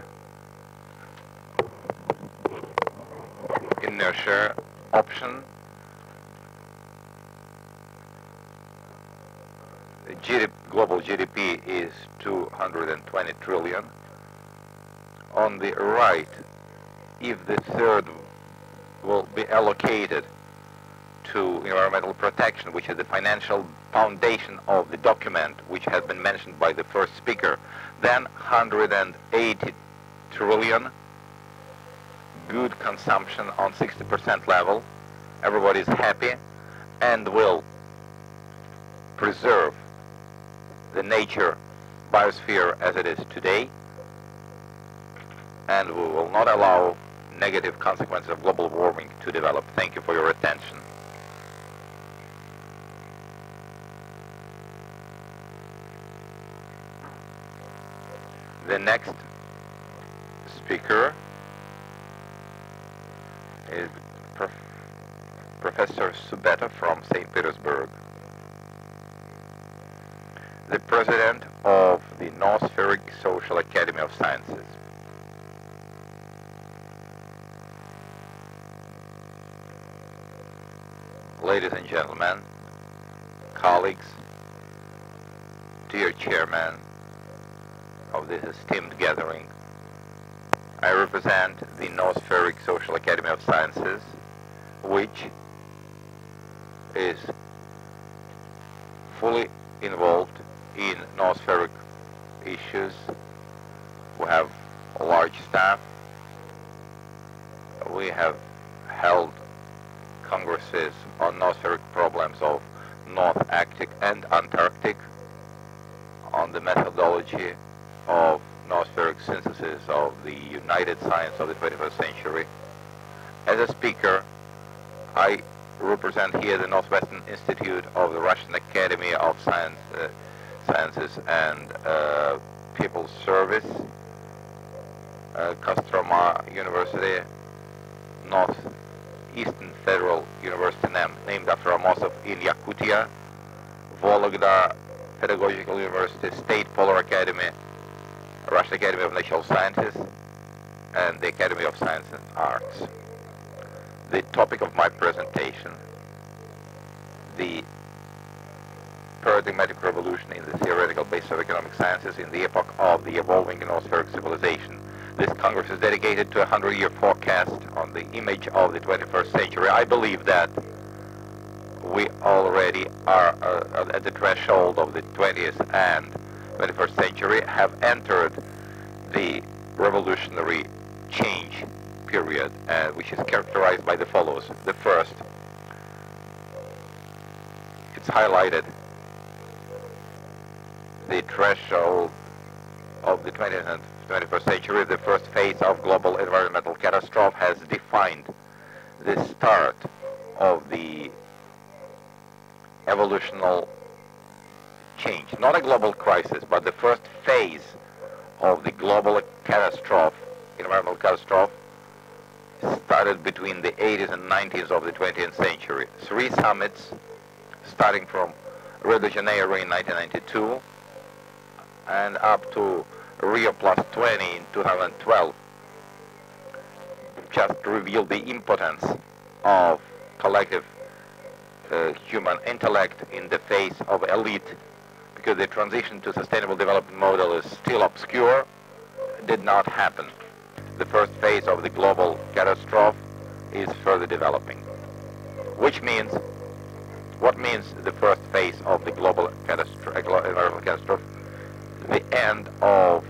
inertia option, GDP, global GDP is 220 trillion. On the right, if the third will be allocated to environmental protection, which is the financial foundation of the document, which has been mentioned by the first speaker, then 180 trillion, good consumption on 60% level, everybody's happy, and will preserve the nature biosphere as it is today, and we will not allow negative consequences of global warming to develop. Thank you for your attention. The next speaker is Prof. Professor Subetto from St. Petersburg, the president of the Noospheric Social Academy of Sciences. Ladies and gentlemen, colleagues, dear chairman of this esteemed gathering, I represent the Noospheric Social Academy of Sciences, which is fully involved in noospheric issues. We have a large staff. We have held congresses on noospheric problems of North Arctic and Antarctic, on the methodology of noospheric synthesis of the united science of the 21st century. As a speaker, I represent here the Northwestern Institute of the Russian Academy of Science, uh, Sciences and uh, People's Service, uh, Kostroma University, Northeastern Federal University named after Ammosov in Yakutia, Vologda Pedagogical University, State Polar Academy, Russian Academy of Natural Sciences, and the Academy of Science and Arts. The topic of my presentation, the paradigmatic revolution in the theoretical basis of economic sciences in the epoch of the evolving noospheric civilization. This Congress is dedicated to a 100-year forecast on the image of the 21st century. I believe that we already are uh, at the threshold of the 20th and 21st century, have entered the revolutionary change period, uh, which is characterized by the follows. The first, it's highlighted the threshold of the 20th and 21st century, the first phase of global environmental catastrophe has defined the start of the evolutional change. Not a global crisis, but the first phase of the global catastrophe, environmental catastrophe, started between the 80s and 90s of the 20th century. Three summits, starting from Rio de Janeiro in 1992 and up to Rio Plus 20 in 2012, just revealed the impotence of collective uh, human intellect in the face of elite because the transition to sustainable development model is still obscure, did not happen. The first phase of the global catastrophe is further developing, which means What means the first phase of the global catastrophe, environmental catastrophe? The end of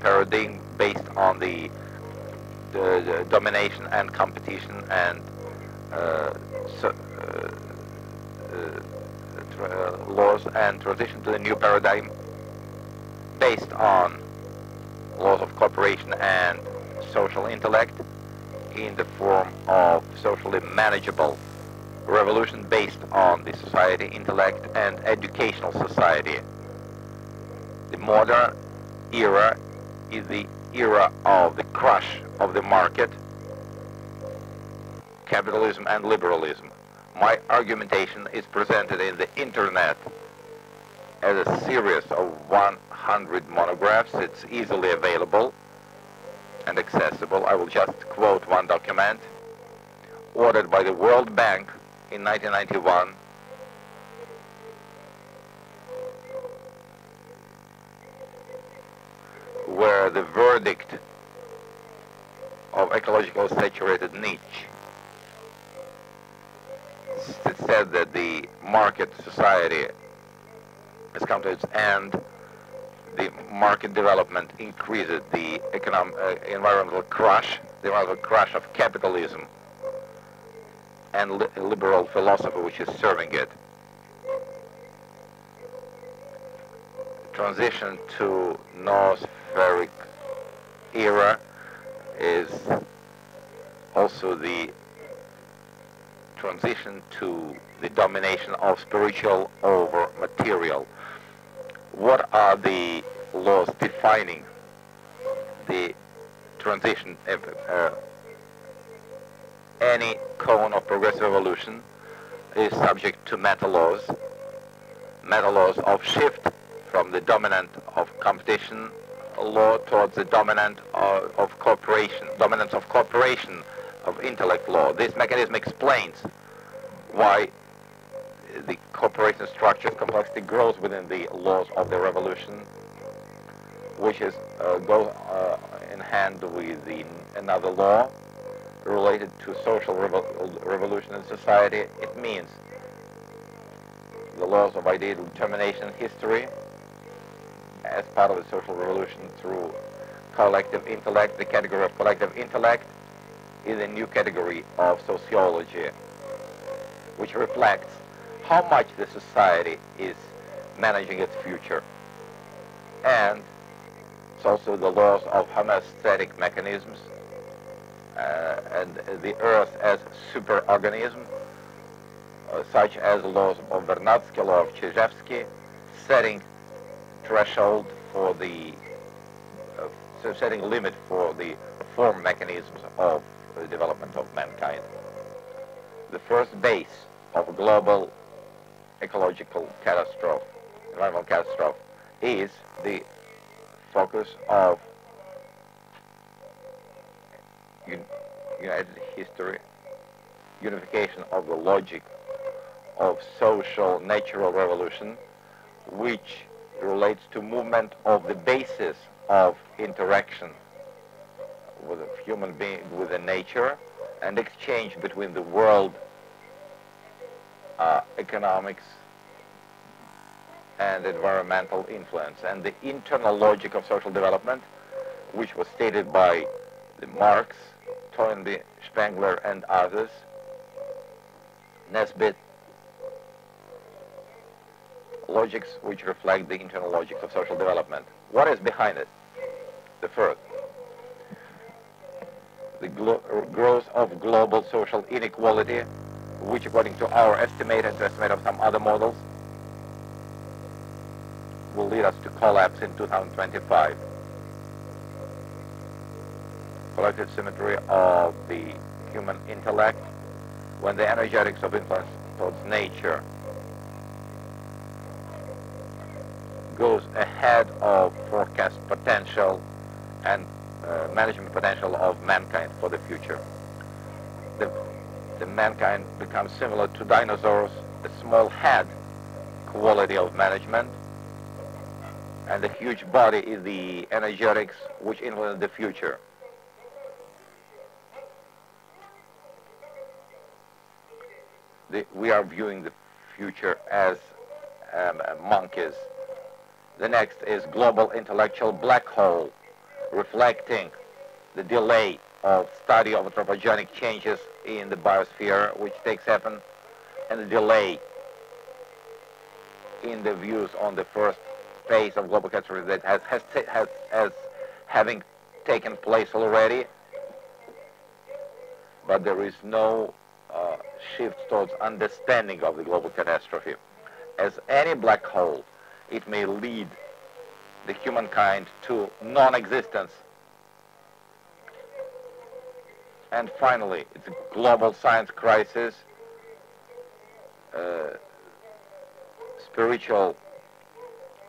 paradigm based on the, the, the domination and competition and uh, so, uh, uh, uh, Uh, laws and transition to the new paradigm based on laws of cooperation and social intellect in the form of socially manageable revolution based on the society intellect and educational society. The modern era is the era of the crush of the market, capitalism and liberalism. My argumentation is presented in the internet as a series of 100 monographs. It's easily available and accessible. I will just quote one document ordered by the World Bank in 1991 where the verdict of ecological saturated niche said that the market society has come to its end. The market development increases the economic, uh, environmental crush, the environmental crush of capitalism and li liberal philosophy which is serving it. Transition to noospheric era is also the transition to the domination of spiritual over material. What are the laws defining the transition? Uh, any cone of progressive evolution is subject to meta laws, meta laws of shift from the dominant of competition law towards the dominant of, of cooperation, dominance of cooperation of intellect law. This mechanism explains why the cooperation structure complexity grows within the laws of the revolution, which is uh, goes uh, in hand with the, another law related to social revo revolution in society. It means the laws of ideal determination history as part of the social revolution through collective intellect. The category of collective intellect is a new category of sociology which reflects how much the society is managing its future. And it's also the laws of homeostatic mechanisms uh, and the Earth as superorganism, uh, such as the laws of Vernadsky, law of Chizhevsky, setting threshold for the, uh, setting limit for the form mechanisms of the development of mankind. The first base of global ecological catastrophe, environmental catastrophe, is the focus of united history, unification of the logic of social natural revolution, which relates to movement of the basis of interaction with a human being, with the nature, and exchange between the world uh, economics and environmental influence. And the internal logic of social development, which was stated by the Marx, Toynbee, Spengler, and others, Nisbet, logics which reflect the internal logic of social development. What is behind it? The first, the growth of global social inequality which according to our estimate and to estimate of some other models, will lead us to collapse in 2025. Collective symmetry of the human intellect when the energetics of influence towards nature goes ahead of forecast potential and uh, management potential of mankind for the future. The the mankind becomes similar to dinosaurs, a small head quality of management, and the huge body is the energetics which influence the future. the, we are viewing the future as um, monkeys. The next is global intellectual black hole, reflecting the delay of study of anthropogenic changes in the biosphere which takes happen and the delay in the views on the first phase of global catastrophe that has, has, has, has having taken place already, but there is no uh, shift towards understanding of the global catastrophe. As any black hole, it may lead the humankind to non-existence. And finally, it's a global science crisis, uh, spiritual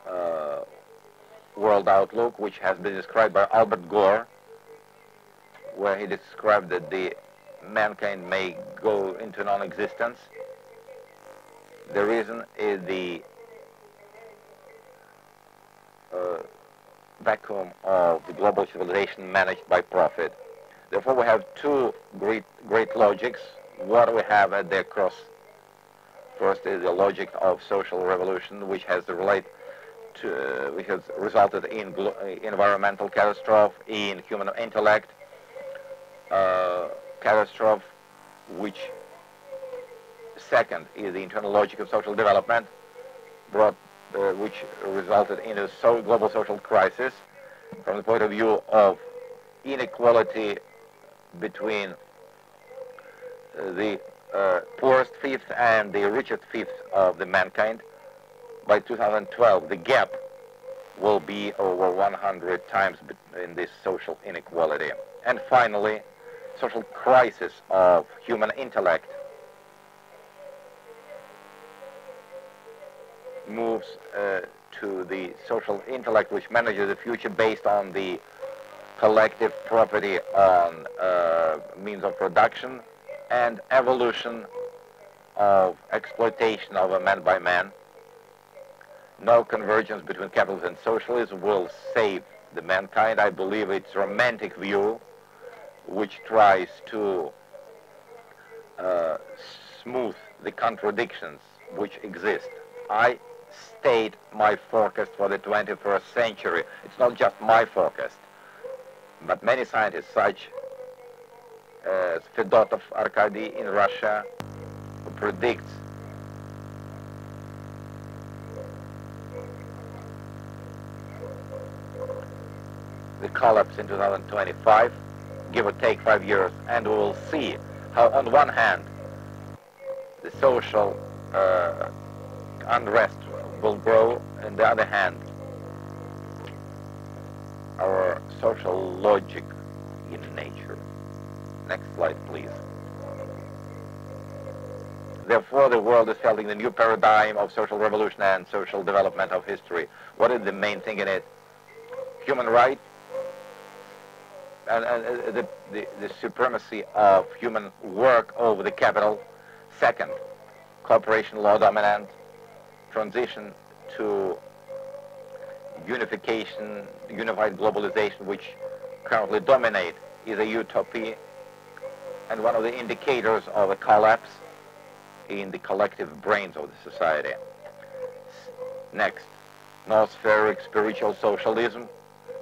uh, world outlook, which has been described by Albert Gore, where he described that the mankind may go into non-existence. The reason is the uh, vacuum of the global civilization managed by profit. Therefore, we have two great, great logics. What we have at their cross. First is the logic of social revolution, which has relate to, uh, which has resulted in environmental catastrophe, in human intellect uh, catastrophe, which second is the internal logic of social development, brought uh, which resulted in a so global social crisis from the point of view of inequality between uh, the uh, poorest fifth and the richest fifth of the mankind. By 2012, the gap will be over 100 times in this social inequality. And finally, social crisis of human intellect moves uh, to the social intellect which manages the future based on the collective property on uh, means of production and evolution of exploitation of a man by man. No convergence between capitalism and socialism will save the mankind. I believe it's romantic view which tries to uh, smooth the contradictions which exist. I state my forecast for the 21st century. It's not just my forecast, but many scientists, such as Fedotov Arkady in Russia, who predicts the collapse in 2025, give or take five years, and we will see how, on one hand, the social uh, unrest will grow. On the other hand, our social logic in nature. Next slide, please. Therefore, the world is felt in the new paradigm of social revolution and social development of history. What is the main thing in it? Human rights and, and uh, the, the, the supremacy of human work over the capital. Second, cooperation law dominant transition to unification, unified globalization, which currently dominate, is a utopia and one of the indicators of a collapse in the collective brains of the society. Next, noospheric spiritual socialism,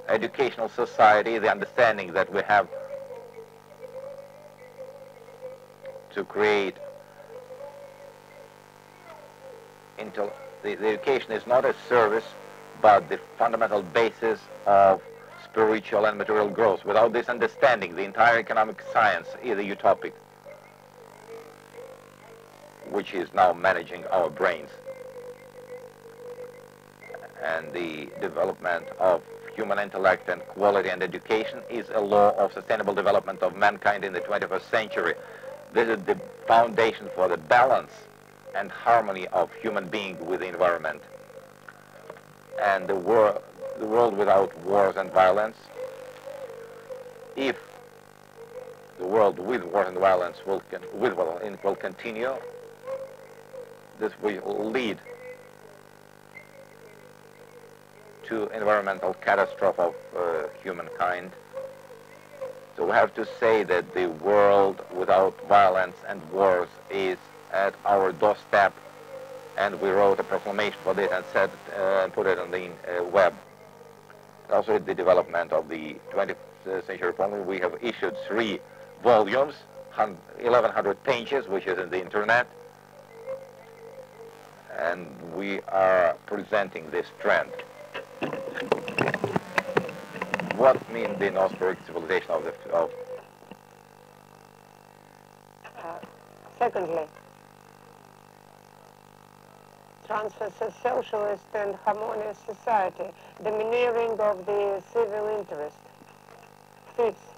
educational society, the understanding that we have to create into the, the education is not a service, but the fundamental basis of spiritual and material growth. Without this understanding, the entire economic science is a utopic, which is now managing our brains. And the development of human intellect and quality and education is a law of sustainable development of mankind in the 21st century. This is the foundation for the balance and harmony of human being with the environment. And the, wor the world without wars and violence, if the world with wars and violence will, with, will continue, this will lead to environmental catastrophe of uh, humankind. So we have to say that the world without violence and wars is at our doorstep, and we wrote a proclamation for this and said uh, and put it on the uh, web. Also, in the development of the 20th century poem, we have issued three volumes, 1100 pages, which is in the internet, and we are presenting this trend. What means the Noospheric civilization of the of uh, secondly, transfers a socialist and harmonious society, domineering of the civil interest. Fifth,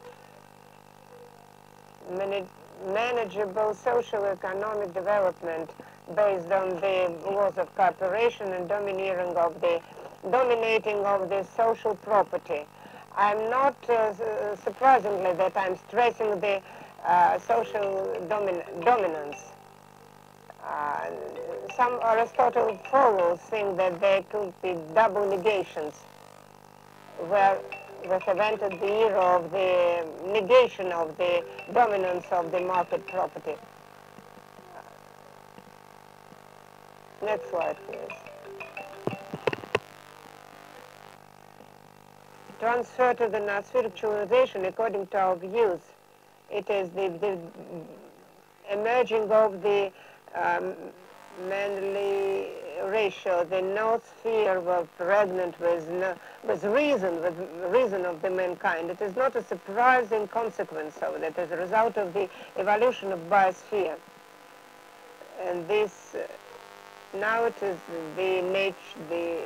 manageable social-economic development based on the laws of cooperation and domineering of the dominating of the social property. I'm not, uh, surprisingly, that I'm stressing the uh, social domin dominance. Some Aristotle follows think that there could be double negations, where have entered the era of the negation of the dominance of the market property. Next slide, please. Transfer to the Noospheric civilization, according to our views, it is the, the emerging of the um, manly ratio, the noosphere was pregnant with, no, with reason, with reason of the mankind. It is not a surprising consequence of it. as a result of the evolution of biosphere. And this, uh, now it is the nature, the,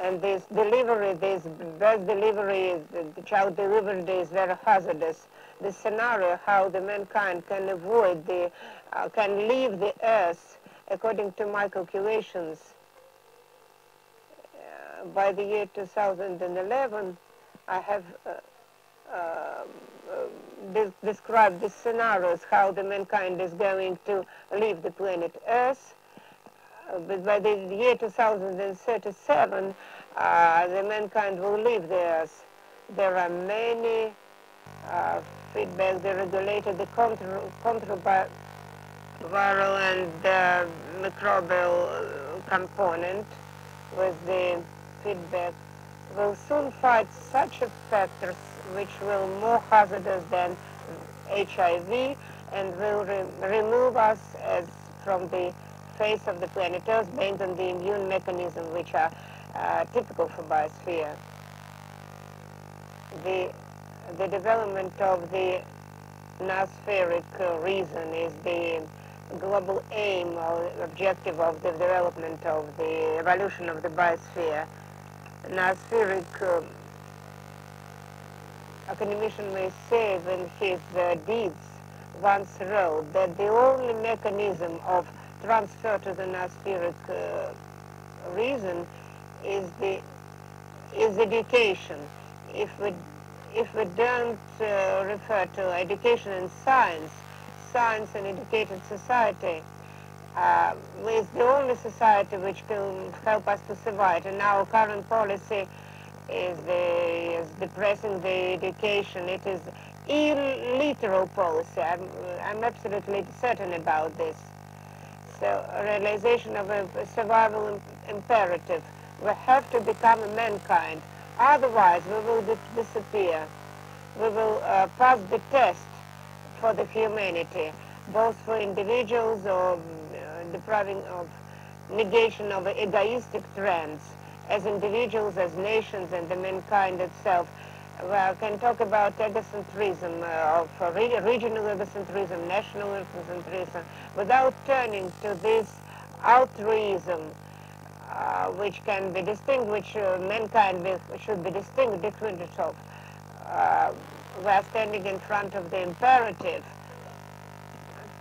and this delivery, this birth delivery, the child delivery is very hazardous. The scenario how the mankind can avoid the, uh, can leave the earth according to my calculations, uh, by the year 2011, I have uh, uh, de described the scenarios how the mankind is going to leave the planet Earth. Uh, but by the year 2037, uh, the mankind will leave the Earth. There are many uh, feedbacks, they regulated the contra, contra viral and uh, microbial component with the feedback will soon fight such factors which will more hazardous than HIV and will re remove us as from the face of the planet Earth based on the immune mechanism which are uh, typical for biosphere. The, the development of the noospheric reason is the global aim or objective of the development of the evolution of the biosphere. Noospheric um, academician may say in his uh, deeds once wrote that the only mechanism of transfer to the noospheric uh, reason is the is education. If we if we don't uh, refer to education and science, science and educated society uh, is the only society which can help us to survive. And our current policy is, the, is depressing the education. It is illiberal policy. I'm, I'm absolutely certain about this. So realization of a, a survival imperative. We have to become a mankind. Otherwise, we will disappear. We will uh, pass the test for the humanity, both for individuals or uh, depriving of negation of egoistic trends as individuals, as nations, and the mankind itself. Well, can talk about egocentrism, uh, of regional egocentrism, national egocentrism, without turning to this altruism, uh, which can be distinguished, uh, mankind should be distinguished different of. We are standing in front of the imperative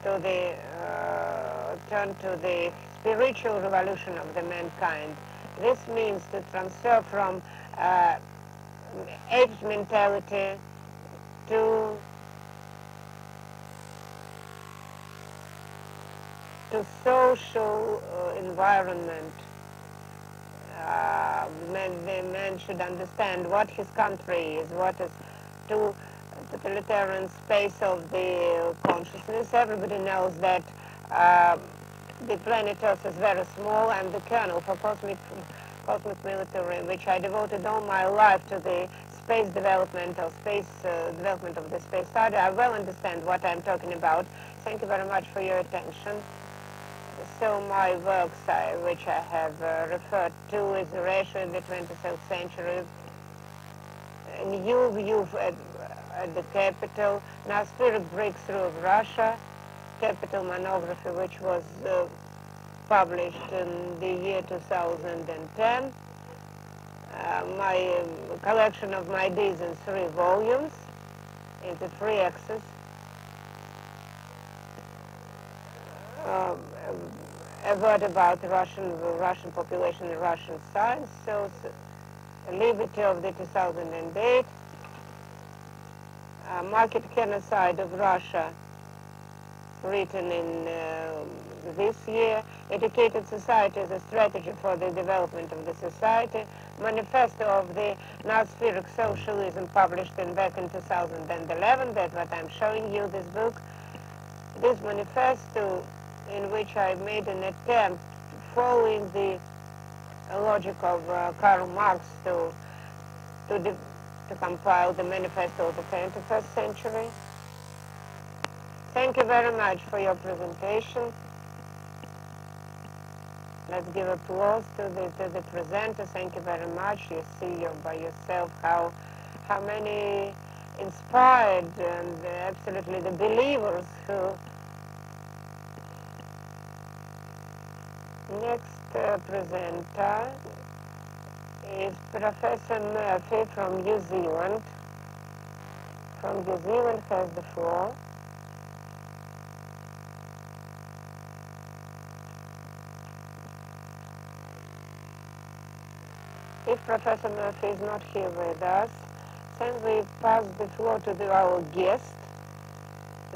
to the uh, turn to the spiritual revolution of the mankind. This means to transfer from uh, age mentality to to social uh, environment. Uh, man, the man should understand what his country is, what is to the totalitarian space of the consciousness. Everybody knows that Um, the planet Earth is very small, and the kernel for cosmic, cosmic military, which I devoted all my life to the space development or space uh, development of the space study, I well understand what I'm talking about. Thank you very much for your attention. So my works, I, which I have uh, referred to, is Russia in the 21st century, a new view at, at the capital, Noospheric breakthrough of Russia, capital monography, which was uh, published in the year 2010. Uh, my um, collection of my deeds in three volumes, into three axes. Um, a word about Russian Russian population and Russian science. So, Liberty of the 2008, uh, Market Genocide of Russia, written in uh, this year, Educated Society as a Strategy for the Development of the Society, Manifesto of the Noospheric Socialism, published in back in 2011, that's what I'm showing you, this book. This manifesto in which I made an attempt following the logic of uh, Karl Marx to, to, to compile the manifesto of the 21st century. Thank you very much for your presentation. Let's give applause to the, to the presenter. Thank you very much. You see you by yourself how, how many inspired and absolutely the believers who Next presenter is Professor Murphy from New Zealand. From New Zealand has the floor. If Professor Murphy is not here with us, then we pass the floor to the, our guest,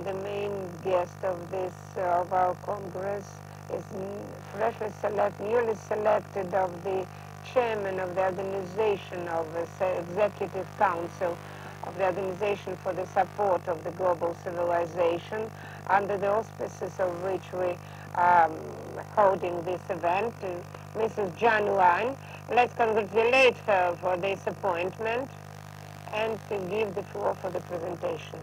the main guest of this, of our Congress, is freshly select, newly selected of the chairman of the organization of the executive council of the Organization for the Support of the Global Civilization, under the auspices of which we are um, holding this event, uh, Mrs. Jan. Let's congratulate her for this appointment and to give the floor for the presentation.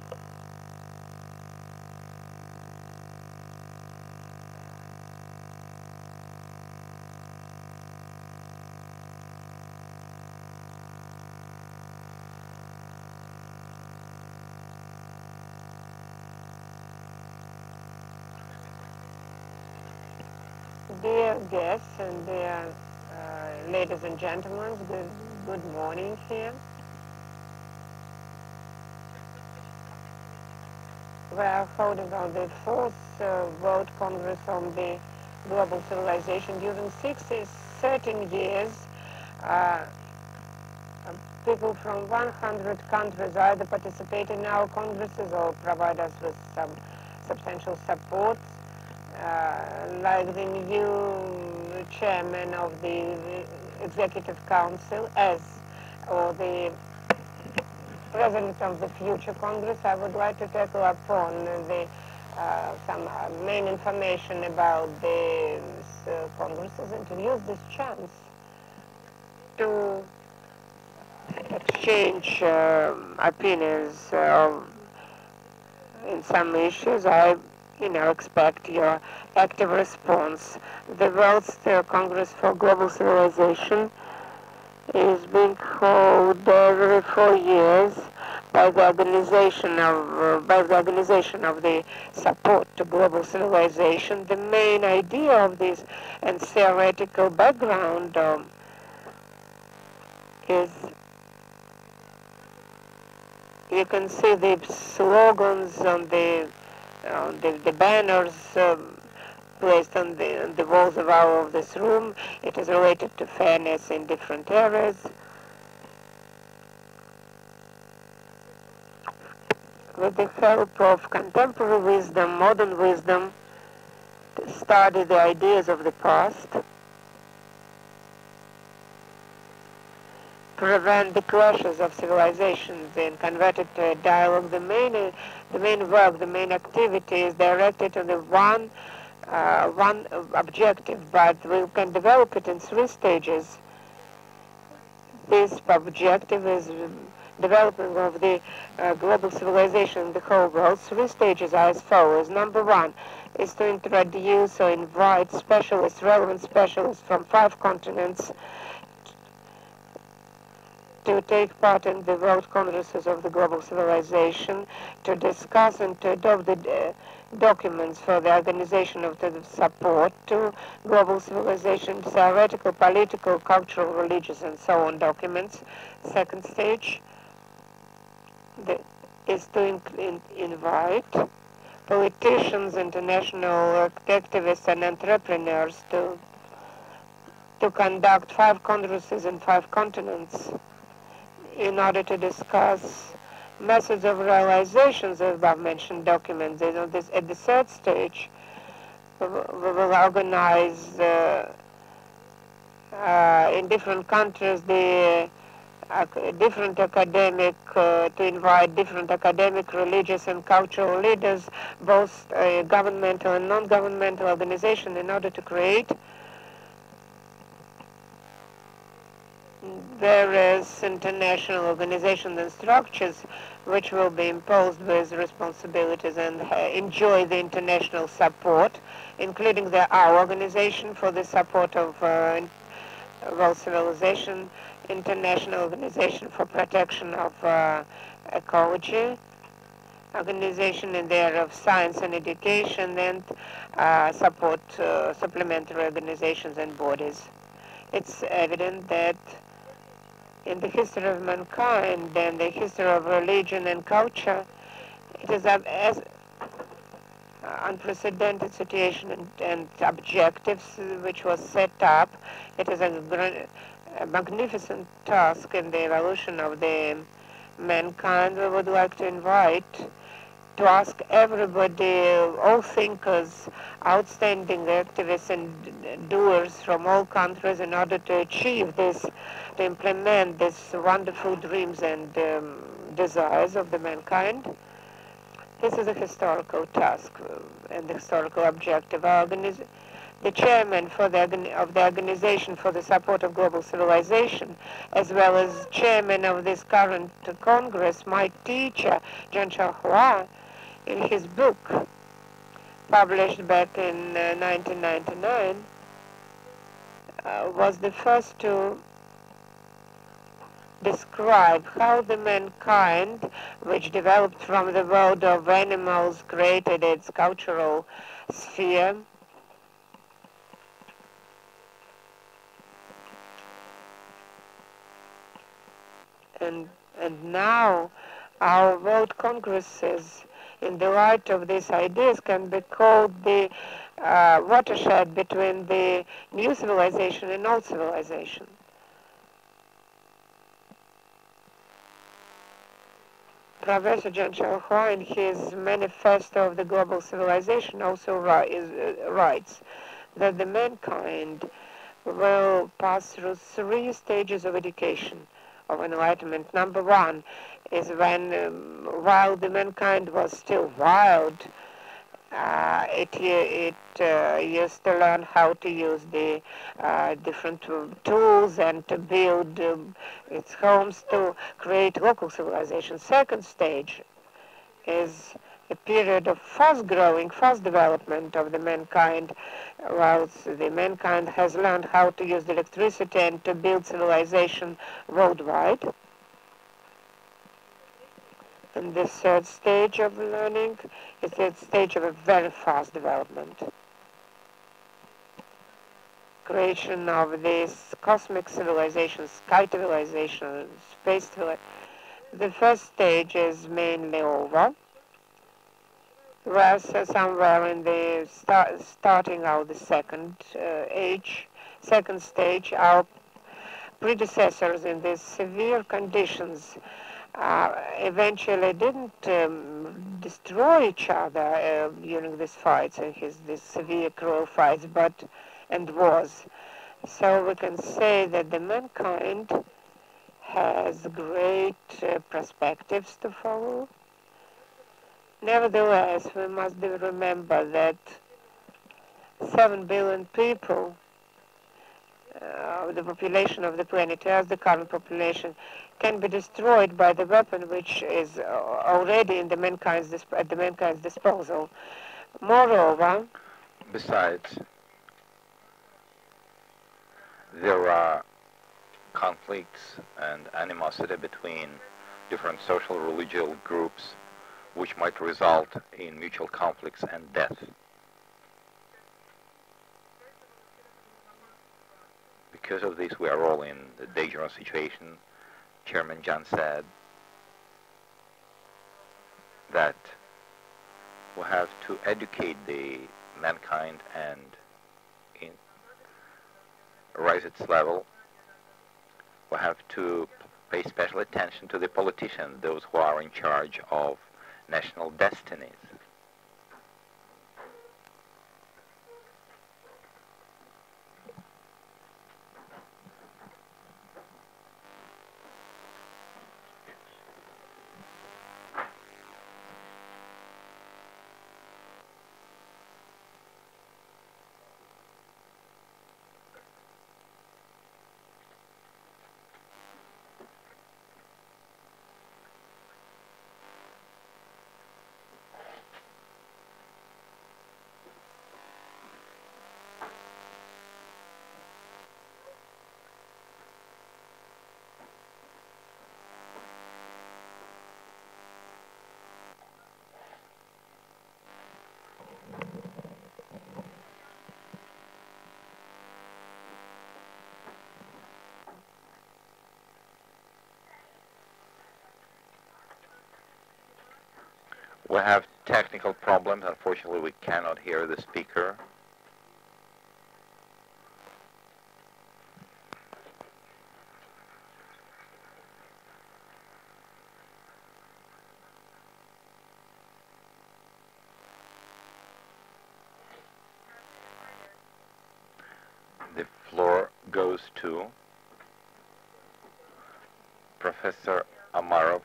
Guests and dear uh, ladies and gentlemen, good, good morning here. We are holding on the fourth uh, World Congress on the Global Civilization. During 60, 13 years, uh, people from 100 countries either participate in our congresses or provide us with some substantial support uh, like the new chairman of the executive council as or the president of the future congress i would like to tackle upon the uh, some uh, main information about the uh, congresses and to use this chance to exchange um, opinions in some issues. I you know, expect your active response. The World Congress for Global Civilization is being held every four years by the organization of by the organization of the support to global civilization. The main idea of this and theoretical background um, is you can see the slogans on the uh, the, the, banners um, placed on the, on the walls of our of this room. It is related to fairness in different areas. With the help of contemporary wisdom, modern wisdom, to study the ideas of the past, prevent the clashes of civilizations and convert it to a dialogue. The main, the main work, the main activity is directed to the one uh, one objective, but we can develop it in three stages. This objective is development of the uh, global civilization in the whole world. Three stages are as follows. Number one is to introduce or invite specialists, relevant specialists from five continents to take part in the World Congresses of the Global Civilization, to discuss and to adopt the uh, documents for the organization of the support to global civilization, theoretical, political, cultural, religious, and so on documents. Second stage the, is to in, in, invite politicians, international activists, and entrepreneurs to to conduct five congresses in five continents in order to discuss methods of realizations of above-mentioned documents. You know, this, at the third stage, we will organize uh, uh, in different countries the uh, different academic, uh, to invite different academic, religious, and cultural leaders, both uh, governmental and non-governmental organizations, in order to create various international organizations and structures which will be imposed with responsibilities and uh, enjoy the international support, including the our organization for the support of uh, world civilization, international organization for protection of uh, ecology, organization in the area of science and education, and uh, support uh, supplementary organizations and bodies. It's evident that in the history of mankind and the history of religion and culture, it is as unprecedented situation and, and, objectives which was set up. It is a, a magnificent task in the evolution of the mankind. We would like to invite to ask everybody, all thinkers, outstanding activists and doers from all countries in order to achieve this to implement these wonderful dreams and um, desires of the mankind. This is a historical task uh, and historical objective. the chairman for the, of the Organization for the Support of Global Civilization, as well as chairman of this current Congress, my teacher, Shaohua, in his book, published back in uh, 1999, uh, was the first to describe how the mankind, which developed from the world of animals, created its cultural sphere. And, and now our world congresses, in the light of these ideas, can be called the uh, watershed between the new civilization and old civilization. Professor Zhang Shaohua in his Manifesto of the Global Civilization also uh, writes that the mankind will pass through three stages of education of enlightenment. Number one is when, um, while the mankind was still wild, uh, it it uh, used to learn how to use the uh, different tools and to build um, its homes to create local civilization. Second stage is a period of fast growing, fast development of the mankind, whilst the mankind has learned how to use electricity and to build civilization worldwide. And the third stage of learning is the stage of a very fast development. Creation of this cosmic civilization, sky civilization, space civilization. The first stage is mainly over. Uh, somewhere in the start, starting out the second uh, age, second stage, our predecessors in these severe conditions uh, eventually didn't um, destroy each other uh, during these fights and his these severe cruel fights, but and wars. So we can say that the mankind has great uh, perspectives to follow. Nevertheless, we must remember that 7 billion people, uh, the population of the planet, as the current population, can be destroyed by the weapon which is uh, already in the mankind's at the mankind's disposal. Moreover, besides, there are conflicts and animosity between different social religious groups which might result in mutual conflicts and death. Because of this, we are all in a dangerous situation. Chairman Zhang said that we have to educate the mankind and raise its level. We have to pay special attention to the politicians, those who are in charge of national destinies. We have technical problems. Unfortunately, we cannot hear the speaker. The floor goes to Professor Amarov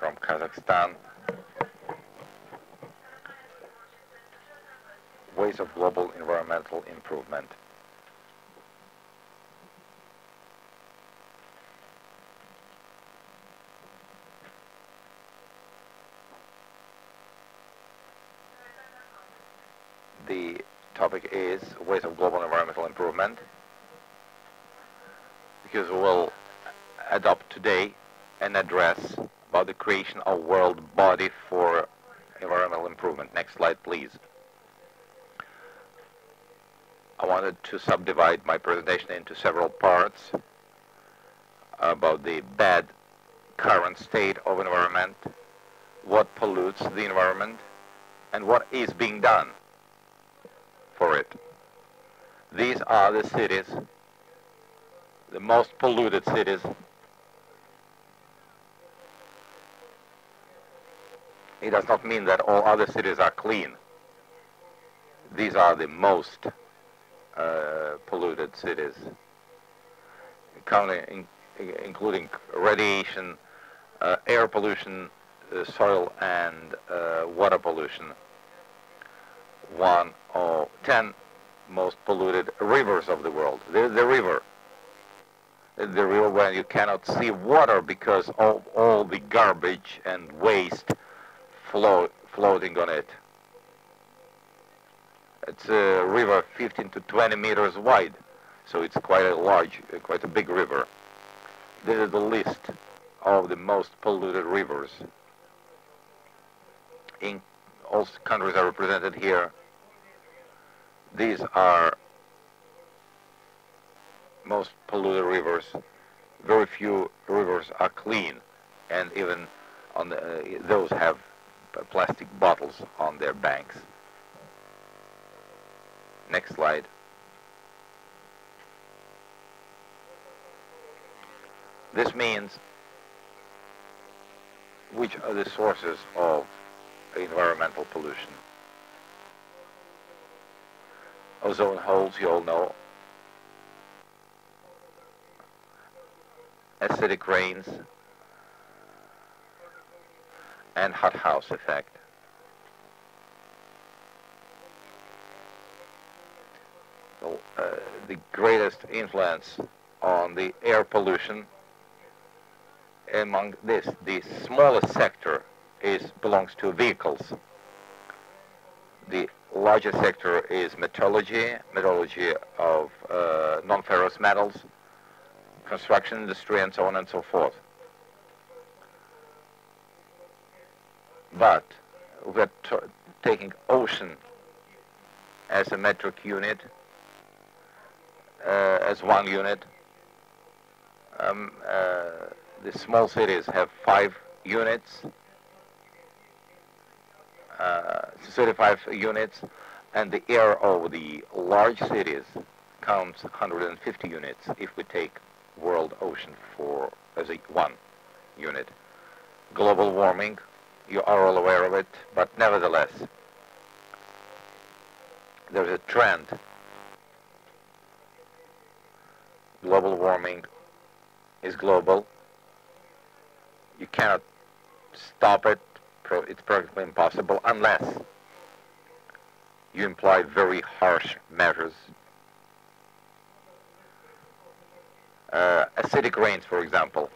from Kazakhstan. Of global environmental improvement. The topic is ways of global environmental improvement because we will adopt today an address about the creation of world body for environmental improvement. Next slide, please. I wanted to subdivide my presentation into several parts about the bad current state of environment, what pollutes the environment, and what is being done for it. These are the cities, the most polluted cities It does not mean that all other cities are clean. These are the most polluted cities, including radiation, uh, air pollution, uh, soil and uh, water pollution. One of ten most polluted rivers of the world. The, the river. The river where you cannot see water because of all the garbage and waste float, floating on it. It's a river 15 to 20 meters wide, so it's quite a large, quite a big river. This is the list of the most polluted rivers. In all countries are represented here. These are most polluted rivers. Very few rivers are clean, and even on the, uh, those have plastic bottles on their banks. Next slide. This means which are the sources of environmental pollution. Ozone holes, you all know. Acidic rains and hothouse effect. uh, the greatest influence on the air pollution among this, the smallest sector is belongs to vehicles. The largest sector is metallurgy, metallurgy of uh, non-ferrous metals, construction industry, and so on and so forth. But we're taking ocean as a metric unit, as one unit. Um, uh, the small cities have five units, uh, 35 units, and the air of the large cities counts 150 units if we take world ocean for as a one unit. Global warming, you are all aware of it, but nevertheless, there's a trend. Global warming is global. You cannot stop it. It's practically impossible unless you imply very harsh measures. Uh, acidic rains, for example.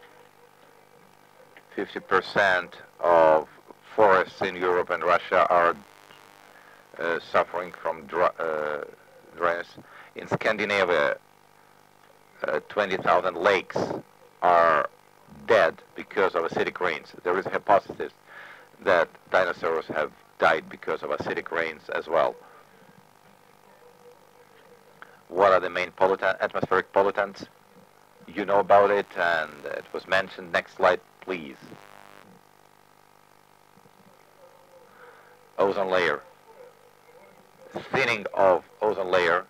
50% of forests in Europe and Russia are uh, suffering from dry, uh. In Scandinavia, uh, 20,000 lakes are dead because of acidic rains. There is a hypothesis that dinosaurs have died because of acidic rains as well. What are the main pollutant, atmospheric pollutants? You know about it, and it was mentioned. Next slide, please. Ozone layer thinning of ozone layer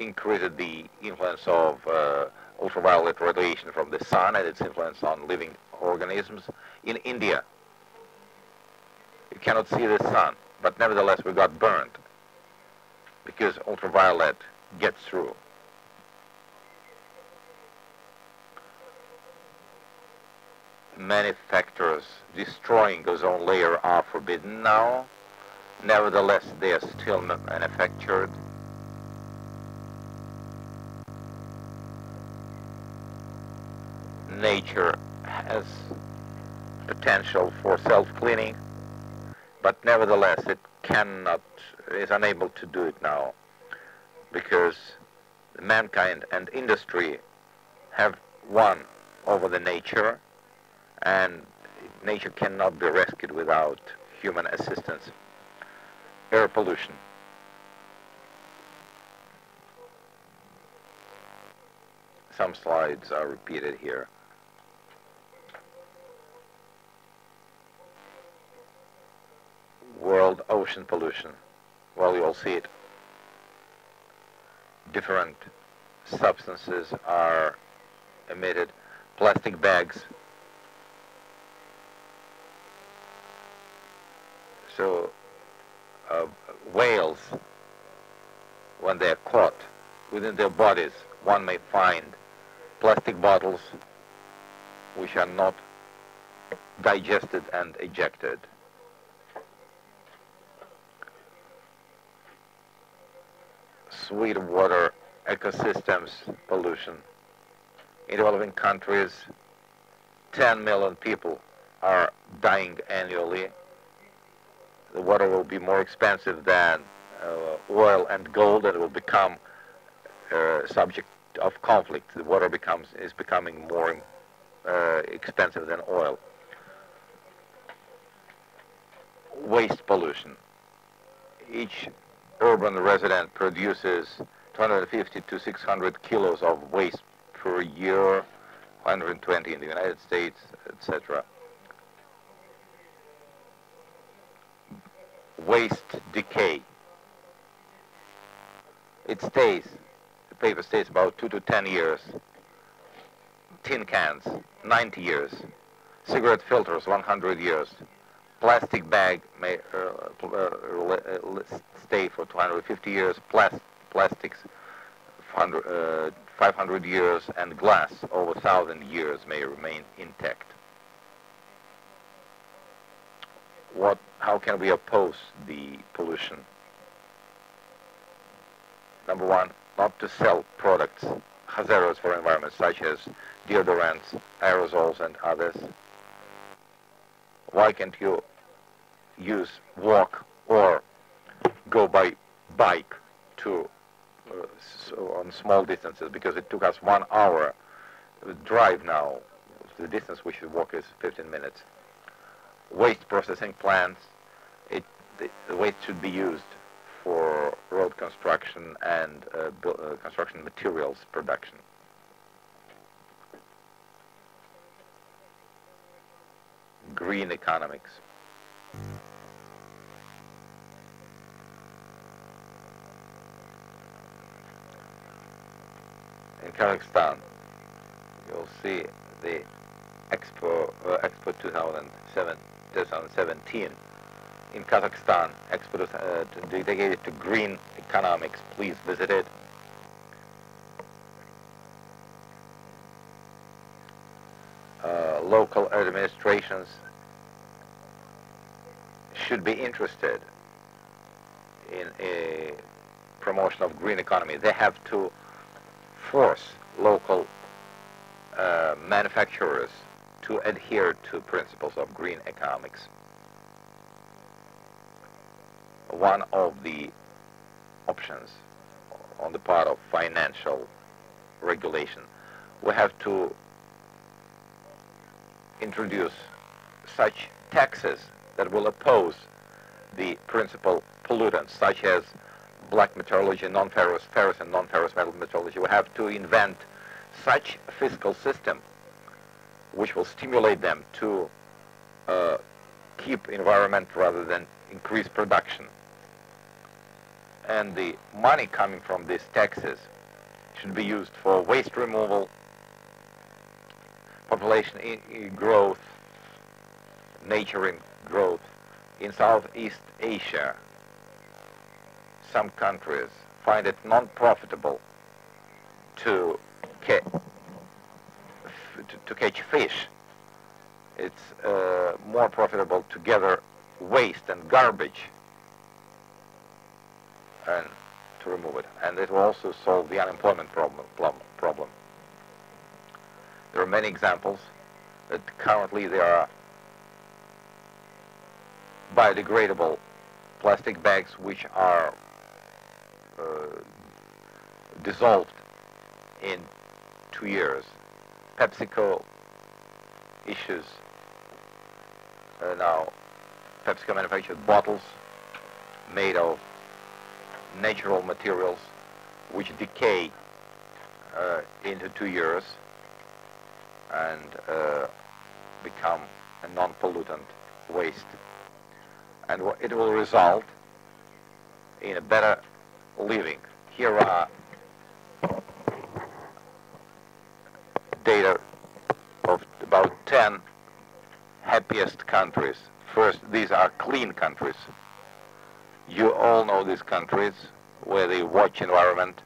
increased the influence of uh, ultraviolet radiation from the sun and its influence on living organisms. In India, you cannot see the sun, but nevertheless we got burned because ultraviolet gets through. Many factors destroying ozone layer are forbidden now. Nevertheless, they are still manufactured. Nature has potential for self-cleaning, but nevertheless it cannot, is unable to do it now because mankind and industry have won over the nature and nature cannot be rescued without human assistance air pollution. Some slides are repeated here. World ocean pollution. Well, you'll see it. Different substances are emitted. Plastic bags. So uh, whales, when they are caught within their bodies, one may find plastic bottles which are not digested and ejected. Sweetwater ecosystems pollution. In developing countries, 10 million people are dying annually the water will be more expensive than uh, oil and gold, and it will become uh, subject of conflict. The water becomes is becoming more uh, expensive than oil. Waste pollution. Each urban resident produces 250 to 600 kilos of waste per year, 120 in the United States, etc. waste decay. It stays, the paper stays about 2 to 10 years. Tin cans, 90 years. Cigarette filters, 100 years. Plastic bag may uh, uh, uh stay for 250 years. Plas plastics, 500, uh, 500 years. And glass, over 1,000 years, may remain intact. what, how can we oppose the pollution? Number one, not to sell products hazardous for environment, such as deodorants, aerosols, and others? Why can't you use walk or go by bike to uh, so on small distances? Because it took us one hour drive now. The distance we should walk is 15 minutes. Waste processing plants, it, the, the waste should be used for road construction and uh, uh, construction materials production. Green economics. In Kazakhstan, you'll see the Expo, uh, Expo 2007, 2017 in Kazakhstan, Expo uh, dedicated to green economics. Please visit it. Uh, local administrations should be interested in a promotion of green economy. They have to force local uh, manufacturers to adhere to principles of green economics. One of the options on the part of financial regulation, we have to introduce such taxes that will oppose the principal pollutants, such as black metallurgy, non-ferrous, ferrous and non-ferrous metal metallurgy. We have to invent such a fiscal system which will stimulate them to uh, keep environment rather than increase production. And the money coming from these taxes should be used for waste removal, population growth, nature in growth. In Southeast Asia, some countries find it non-profitable to, ca to, to, catch fish. It's uh, more profitable to gather waste and garbage and to remove it. And it will also solve the unemployment problem. problem. There are many examples that currently there are biodegradable plastic bags which are uh, dissolved in two years. PepsiCo issues uh, now PepsiCo manufactures bottles made of natural materials which decay uh, into two years and uh, become a non-pollutant waste. And it will result in a better living. Here are data of about 10 happiest countries. First, these are clean countries. You all know these countries where they watch environment,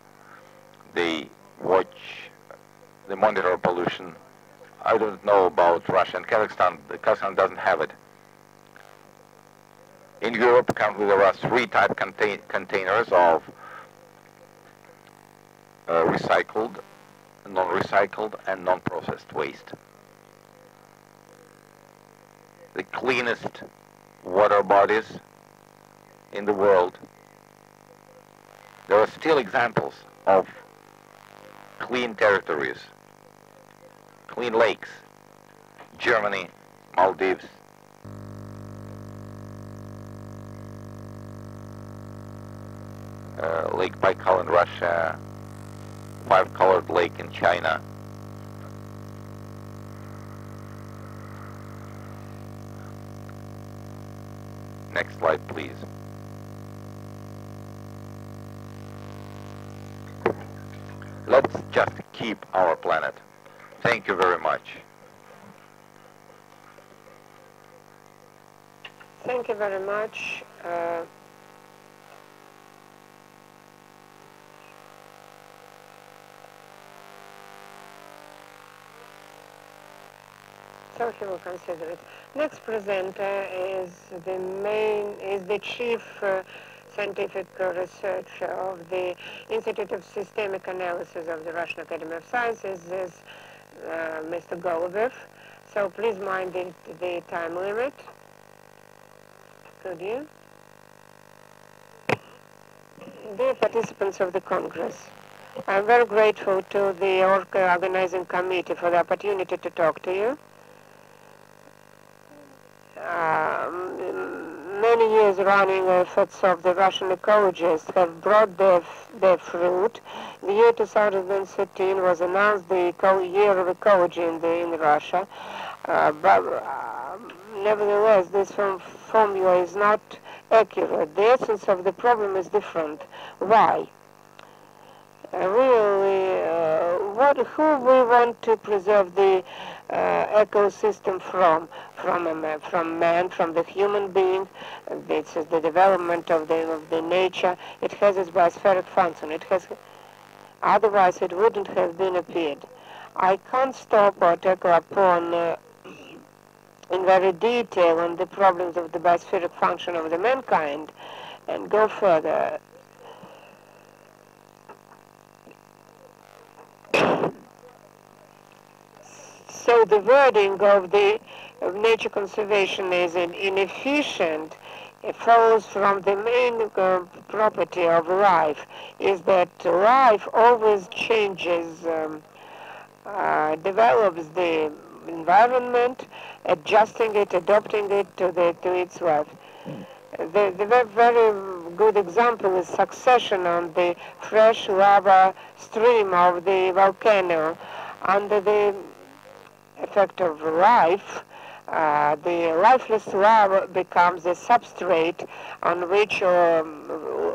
they watch, they monitor pollution. I don't know about Russia and Kazakhstan. Kazakhstan doesn't have it. In Europe, currently there are three type contain containers of uh, recycled, non-recycled, and non-processed waste. The cleanest water bodies in the world, there are still examples of clean territories, clean lakes, Germany, Maldives, uh, Lake Baikal in Russia, five-colored lake in China. Next slide, please. Let's just keep our planet. Thank you very much. Thank you very much. Uh, so he will consider it. Next presenter is the main, is the chief uh, scientific researcher of the Institute of Systemic Analysis of the Russian Academy of Sciences is uh, Mr. Golubev. So please mind the, the time limit. Could you? Dear participants of the Congress, I'm very grateful to the organizing committee for the opportunity to talk to you. Um, many years running efforts of the Russian ecologists have brought their, their fruit. The year 2013 was announced the year of ecology in, the, in Russia. Uh, but uh, nevertheless, this formula is not accurate. The essence of the problem is different. Why? Uh, really, uh, what, who we want to preserve the uh, ecosystem from? From, a, from man, from the human being. This is the development of the, of the nature. It has its biospheric function. It has, otherwise it wouldn't have been appeared. I can't stop or tackle upon uh, in very detail on the problems of the biospheric function of the mankind and go further. So the wording of the of nature conservation is an inefficient. It follows from the main uh, property of life is that life always changes, um, uh, develops the environment, adjusting it, adopting it to, the, to its life. The, the very good example is succession on the fresh lava stream of the volcano. Under the effect of life, uh, the lifeless lava becomes a substrate on which um,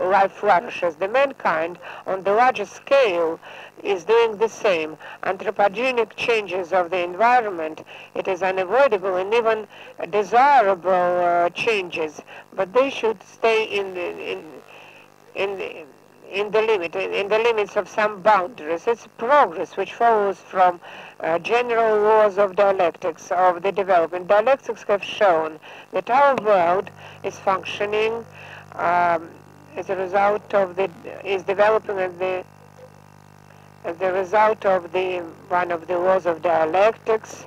life flourishes. The mankind, on the larger scale, is doing the same. Anthropogenic changes of the environment, it is unavoidable and even desirable uh, changes, but they should stay in the, in, in the, in the limit, in the limits of some boundaries. It's progress which follows from uh, general laws of dialectics of the development. Dialectics have shown that our world is functioning um, as a result of the is developing as the as the result of the one of the laws of dialectics.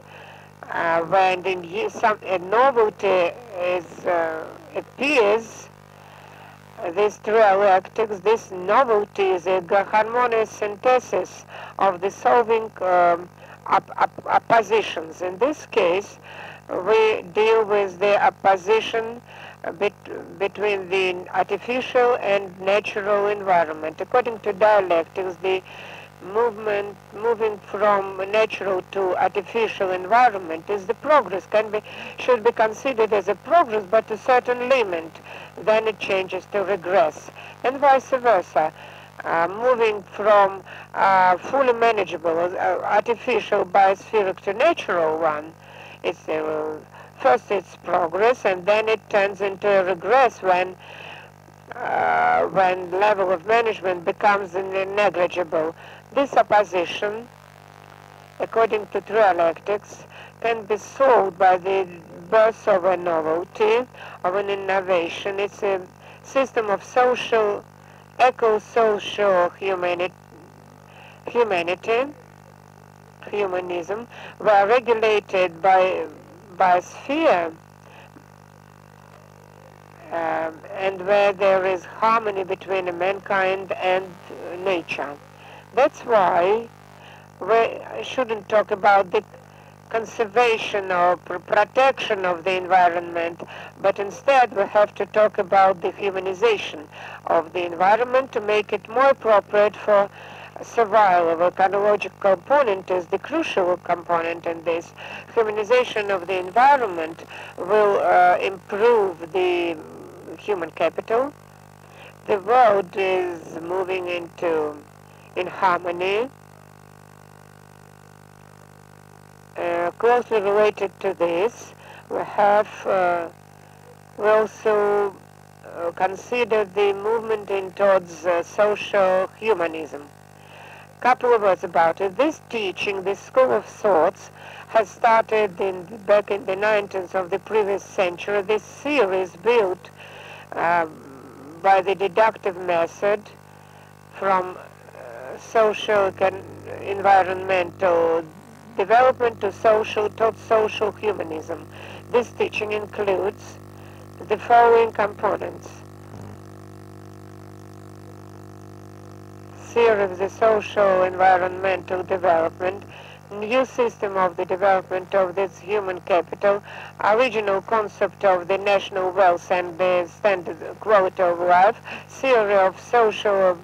Uh, when some a novelty is uh, appears this dialectics, this novelty is a harmonious synthesis of the solving um, op op oppositions. In this case, we deal with the opposition bet between the artificial and natural environment. According to dialectics, the movement moving from natural to artificial environment is the progress can be should be considered as a progress but a certain limit then it changes to regress and vice versa. Uh, moving from uh, fully manageable uh, artificial biospheric to natural one it's uh, first it's progress and then it turns into a regress when uh, when level of management becomes negligible this opposition, according to dialectics, can be solved by the birth of a novelty, of an innovation. It's a system of social, eco-social humanity, humanity, humanism, were regulated by, by sphere um, and where there is harmony between mankind and nature. That's why we shouldn't talk about the conservation or protection of the environment, but instead we have to talk about the humanization of the environment to make it more appropriate for survival. The ecological component is the crucial component in this. Humanization of the environment will uh, improve the human capital. The world is moving into in harmony. Uh, closely related to this, we have uh, we also uh, consider the movement in towards uh, social humanism. A couple of words about it. This teaching, this school of thoughts, has started in back in the 90s of the previous century. This series built um, by the deductive method from social environmental development to social to social humanism. This teaching includes the following components. Theory of the social environmental development, new system of the development of this human capital, original concept of the national wealth and the standard quality of life, theory of social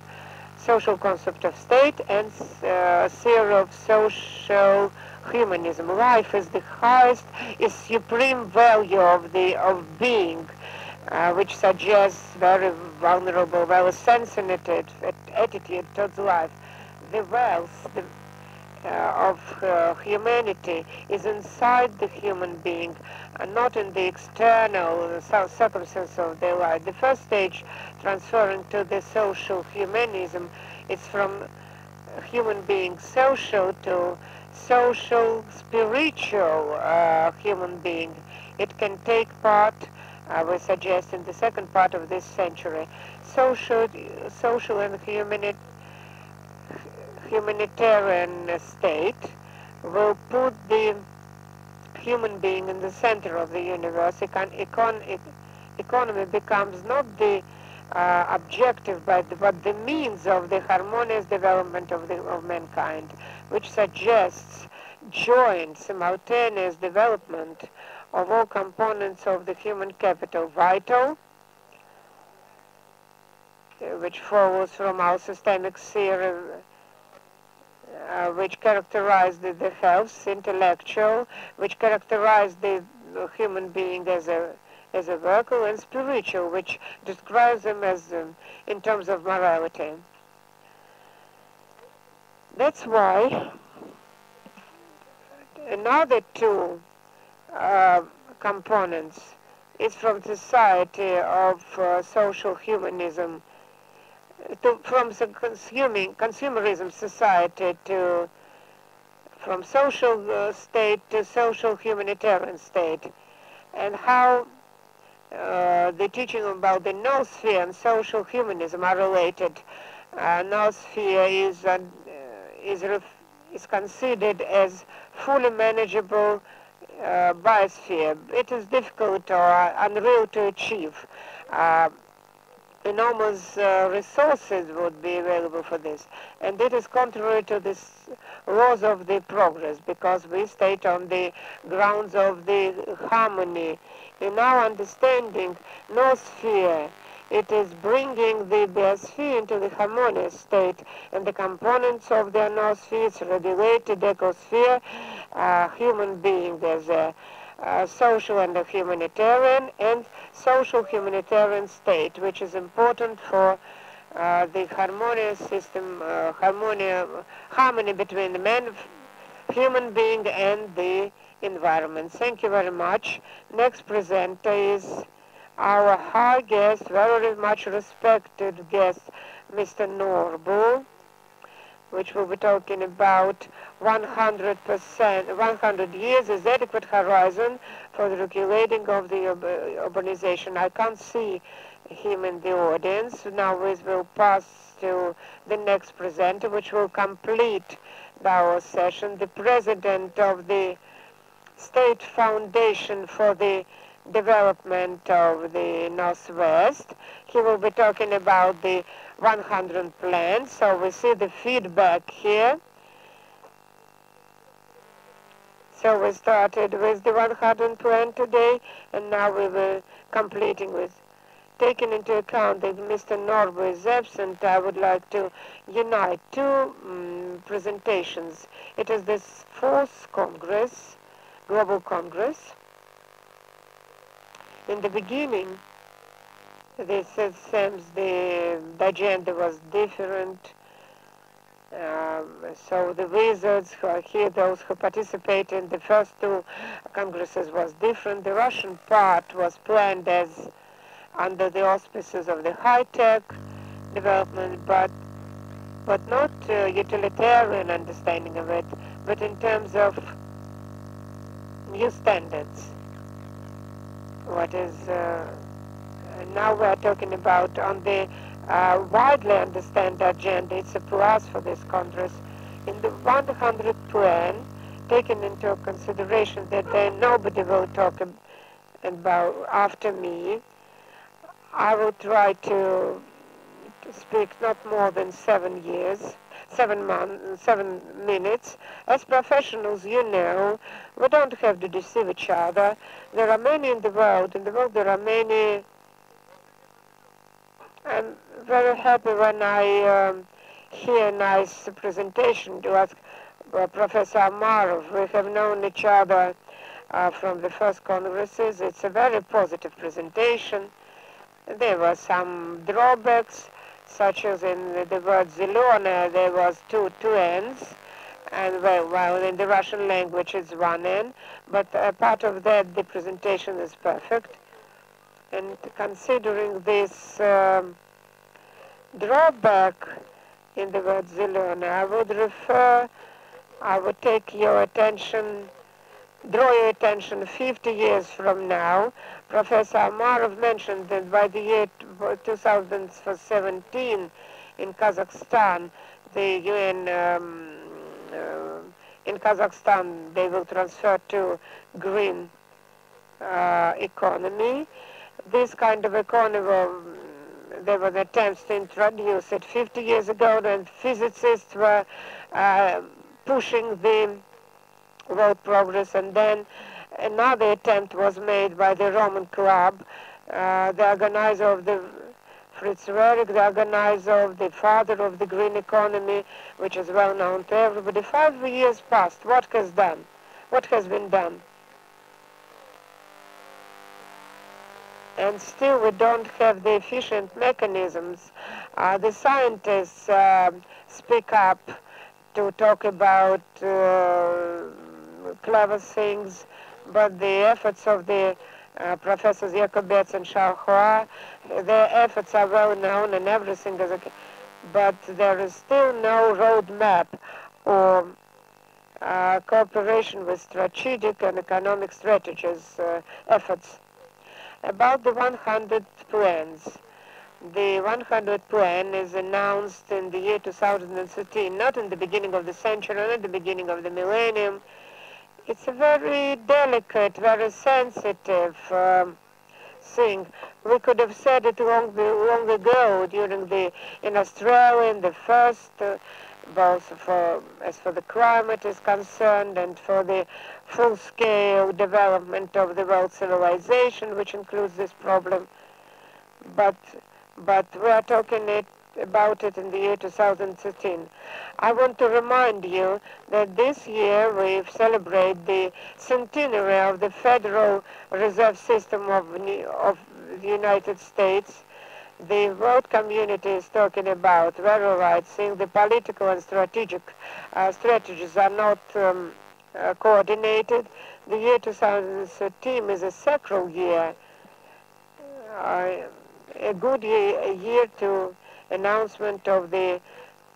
social concept of state, and uh, theory of social humanism. Life is the highest, is supreme value of the of being, uh, which suggests very vulnerable, very sensitive attitude towards life. The wealth the, of uh, humanity is inside the human being, and not in the external circumstances of their life. The first stage, transferring to the social humanism, is from human being social to social, spiritual uh, human being. It can take part, I would suggest, in the second part of this century. Social, social and humani humanitarian state will put the human being in the center of the universe. Econ econ economy becomes not the uh, objective, but, but the means of the harmonious development of, the, of mankind which suggests joint, simultaneous development of all components of the human capital, vital, which follows from our systemic theory, uh, which characterize the, the health, intellectual, which characterize the human being as a as a vehicle, and spiritual, which describes them as um, in terms of morality. That's why another two uh, components is from society of uh, social humanism to, from consuming consumerism society to from social uh, state to social humanitarian state and how uh, the teaching about the noosphere and social humanism are related. Uh, noosphere is is, is considered as fully manageable uh, biosphere. It is difficult or unreal to achieve. Enormous uh, resources would be available for this. And it is contrary to this laws of the progress because we state on the grounds of the harmony. In our understanding, noosphere. it is bringing the biosphere into the harmonious state, and the components of the noosphere, regulated ecosphere, uh, human being as a, social and a humanitarian, and social humanitarian state, which is important for uh, the harmonious system, uh, harmony, harmony between the man, human being, and the environment. Thank you very much. Next presenter is our high guest, very much respected guest, Mr. Norbu, which will be talking about 100%, 100 years is adequate horizon for the regulating of the urbanization. I can't see him in the audience. Now we will pass to the next presenter, which will complete our session. The president of the State Foundation for the development of the Northwest. He will be talking about the 100 plans. So we see the feedback here. So we started with the 100 plan today, and now we were completing with taking into account that Mr. Norbu is absent, I would like to unite two um, presentations. It is this fourth Congress, Global Congress, in the beginning, this seems the, the agenda was different. Um, so the wizards who are here, those who participated in the first two congresses was different. The Russian part was planned as under the auspices of the high-tech development, but but not uh, utilitarian understanding of it, but in terms of new standards what is uh, now we're talking about on the uh, widely understand the agenda. It's a plus for this Congress. In the 100 plan, taking into consideration that there nobody will talk about after me, I will try to, to speak not more than seven years seven months, seven minutes. As professionals, you know, we don't have to deceive each other. There are many in the world. In the world, there are many. I'm very happy when I um, hear a nice presentation to ask uh, Professor Amarov. We have known each other uh, from the first congresses. It's a very positive presentation. There were some drawbacks such as in the word Zelona, there was two, two ends, and well, well, in the Russian language it's one end, but part of that, the presentation is perfect. And considering this um, drawback in the word Zelona, I would refer, I would take your attention, draw your attention 50 years from now Professor Amarov mentioned that by the year 2017 in Kazakhstan, the UN um, uh, in Kazakhstan they will transfer to green uh, economy. This kind of a um, there were attempts to introduce it 50 years ago, and physicists were uh, pushing the world progress, and then another attempt was made by the Roman Club, uh, the organizer of the Fritz Rehrig, the organizer of the father of the green economy, which is well known to everybody. Five years passed. What has done? What has been done? And still we don't have the efficient mechanisms. Uh, the scientists uh, speak up to talk about uh, clever things, but the efforts of the uh, Professors Yakovets and Charrois, their efforts are well known and everything is okay. But there is still no roadmap or uh, cooperation with strategic and economic strategies uh, efforts. About the 100 plans, the 100 plan is announced in the year 2013, not in the beginning of the century, not at the beginning of the millennium, it's a very delicate, very sensitive um, thing. We could have said it long, long ago during the, in Australia, in the first, uh, both for, as for the climate is concerned and for the full-scale development of the world civilization, which includes this problem. But, but we are talking it about it in the year 2013. I want to remind you that this year we celebrate the centenary of the Federal Reserve System of, of the United States. The world community is talking about very right, saying the political and strategic uh, strategies are not um, uh, coordinated. The year 2013 is a sacral year, uh, a good year, a year to announcement of the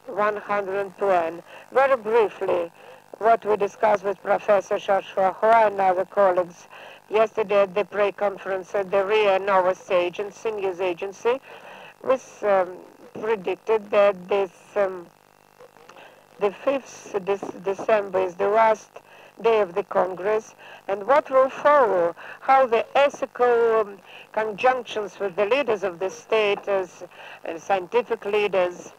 100 plan. Very briefly, what we discussed with Professor Charrois and other colleagues yesterday at the pre-conference at the RIA Novosti Agency, agency, was um, predicted that this um, the 5th this December is the last day of the Congress, and what will follow, how the ethical um, conjunctions with the leaders of the state as uh, scientific leaders,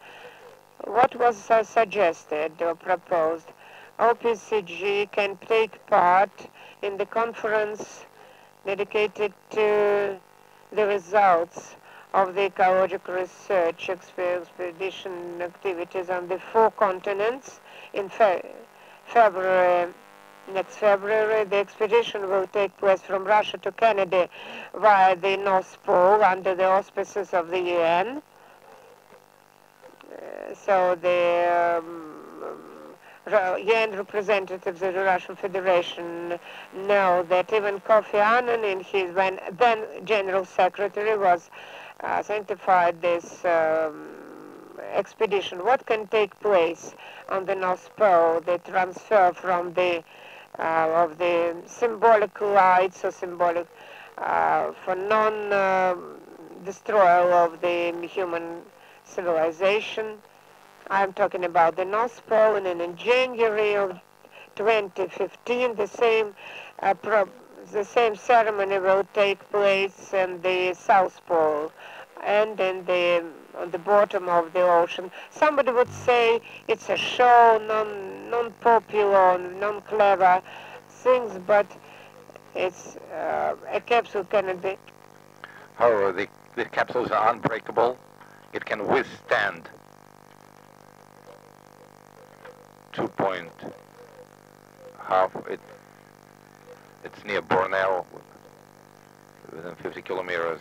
what was uh, suggested or proposed. OPCG can take part in the conference dedicated to the results of the ecological research expedition activities on the four continents in fe February Next February, the expedition will take place from Russia to Canada via the North Pole under the auspices of the UN. Uh, so the um, UN representatives of the Russian Federation know that even Kofi Annan, in his when then General Secretary, was uh, sanctified this um, expedition. What can take place on the North Pole? The transfer from the of the symbolic rights or symbolic uh, for non destroyer of the human civilization. I'm talking about the North Pole, and in January of 2015, the same uh, the same ceremony will take place in the South Pole and in the on the bottom of the ocean. Somebody would say it's a show, non non-popular, non-clever things, but it's uh, a capsule cannot be. However, the, the capsule is unbreakable. It can withstand 2 point half. It, it's near Borneo, within 50 kilometers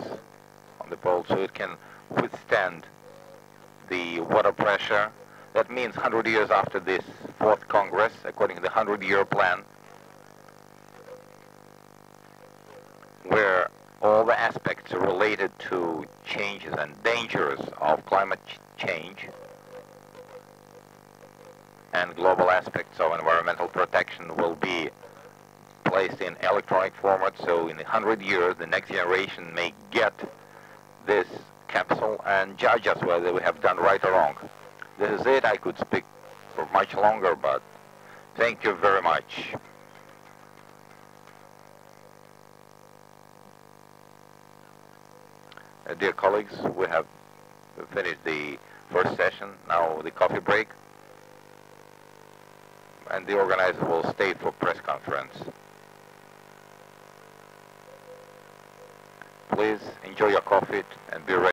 on the pole, so it can withstand the water pressure. That means 100 years after this fourth Congress, according to the 100-year plan, where all the aspects related to changes and dangers of climate change and global aspects of environmental protection will be placed in electronic format so in 100 years the next generation may get this capsule and judge us whether we have done right or wrong. This is it. I could speak for much longer, but thank you very much. Uh, dear colleagues, we have finished the first session. Now the coffee break. And the organizer will stay for press conference. Please enjoy your coffee and be ready.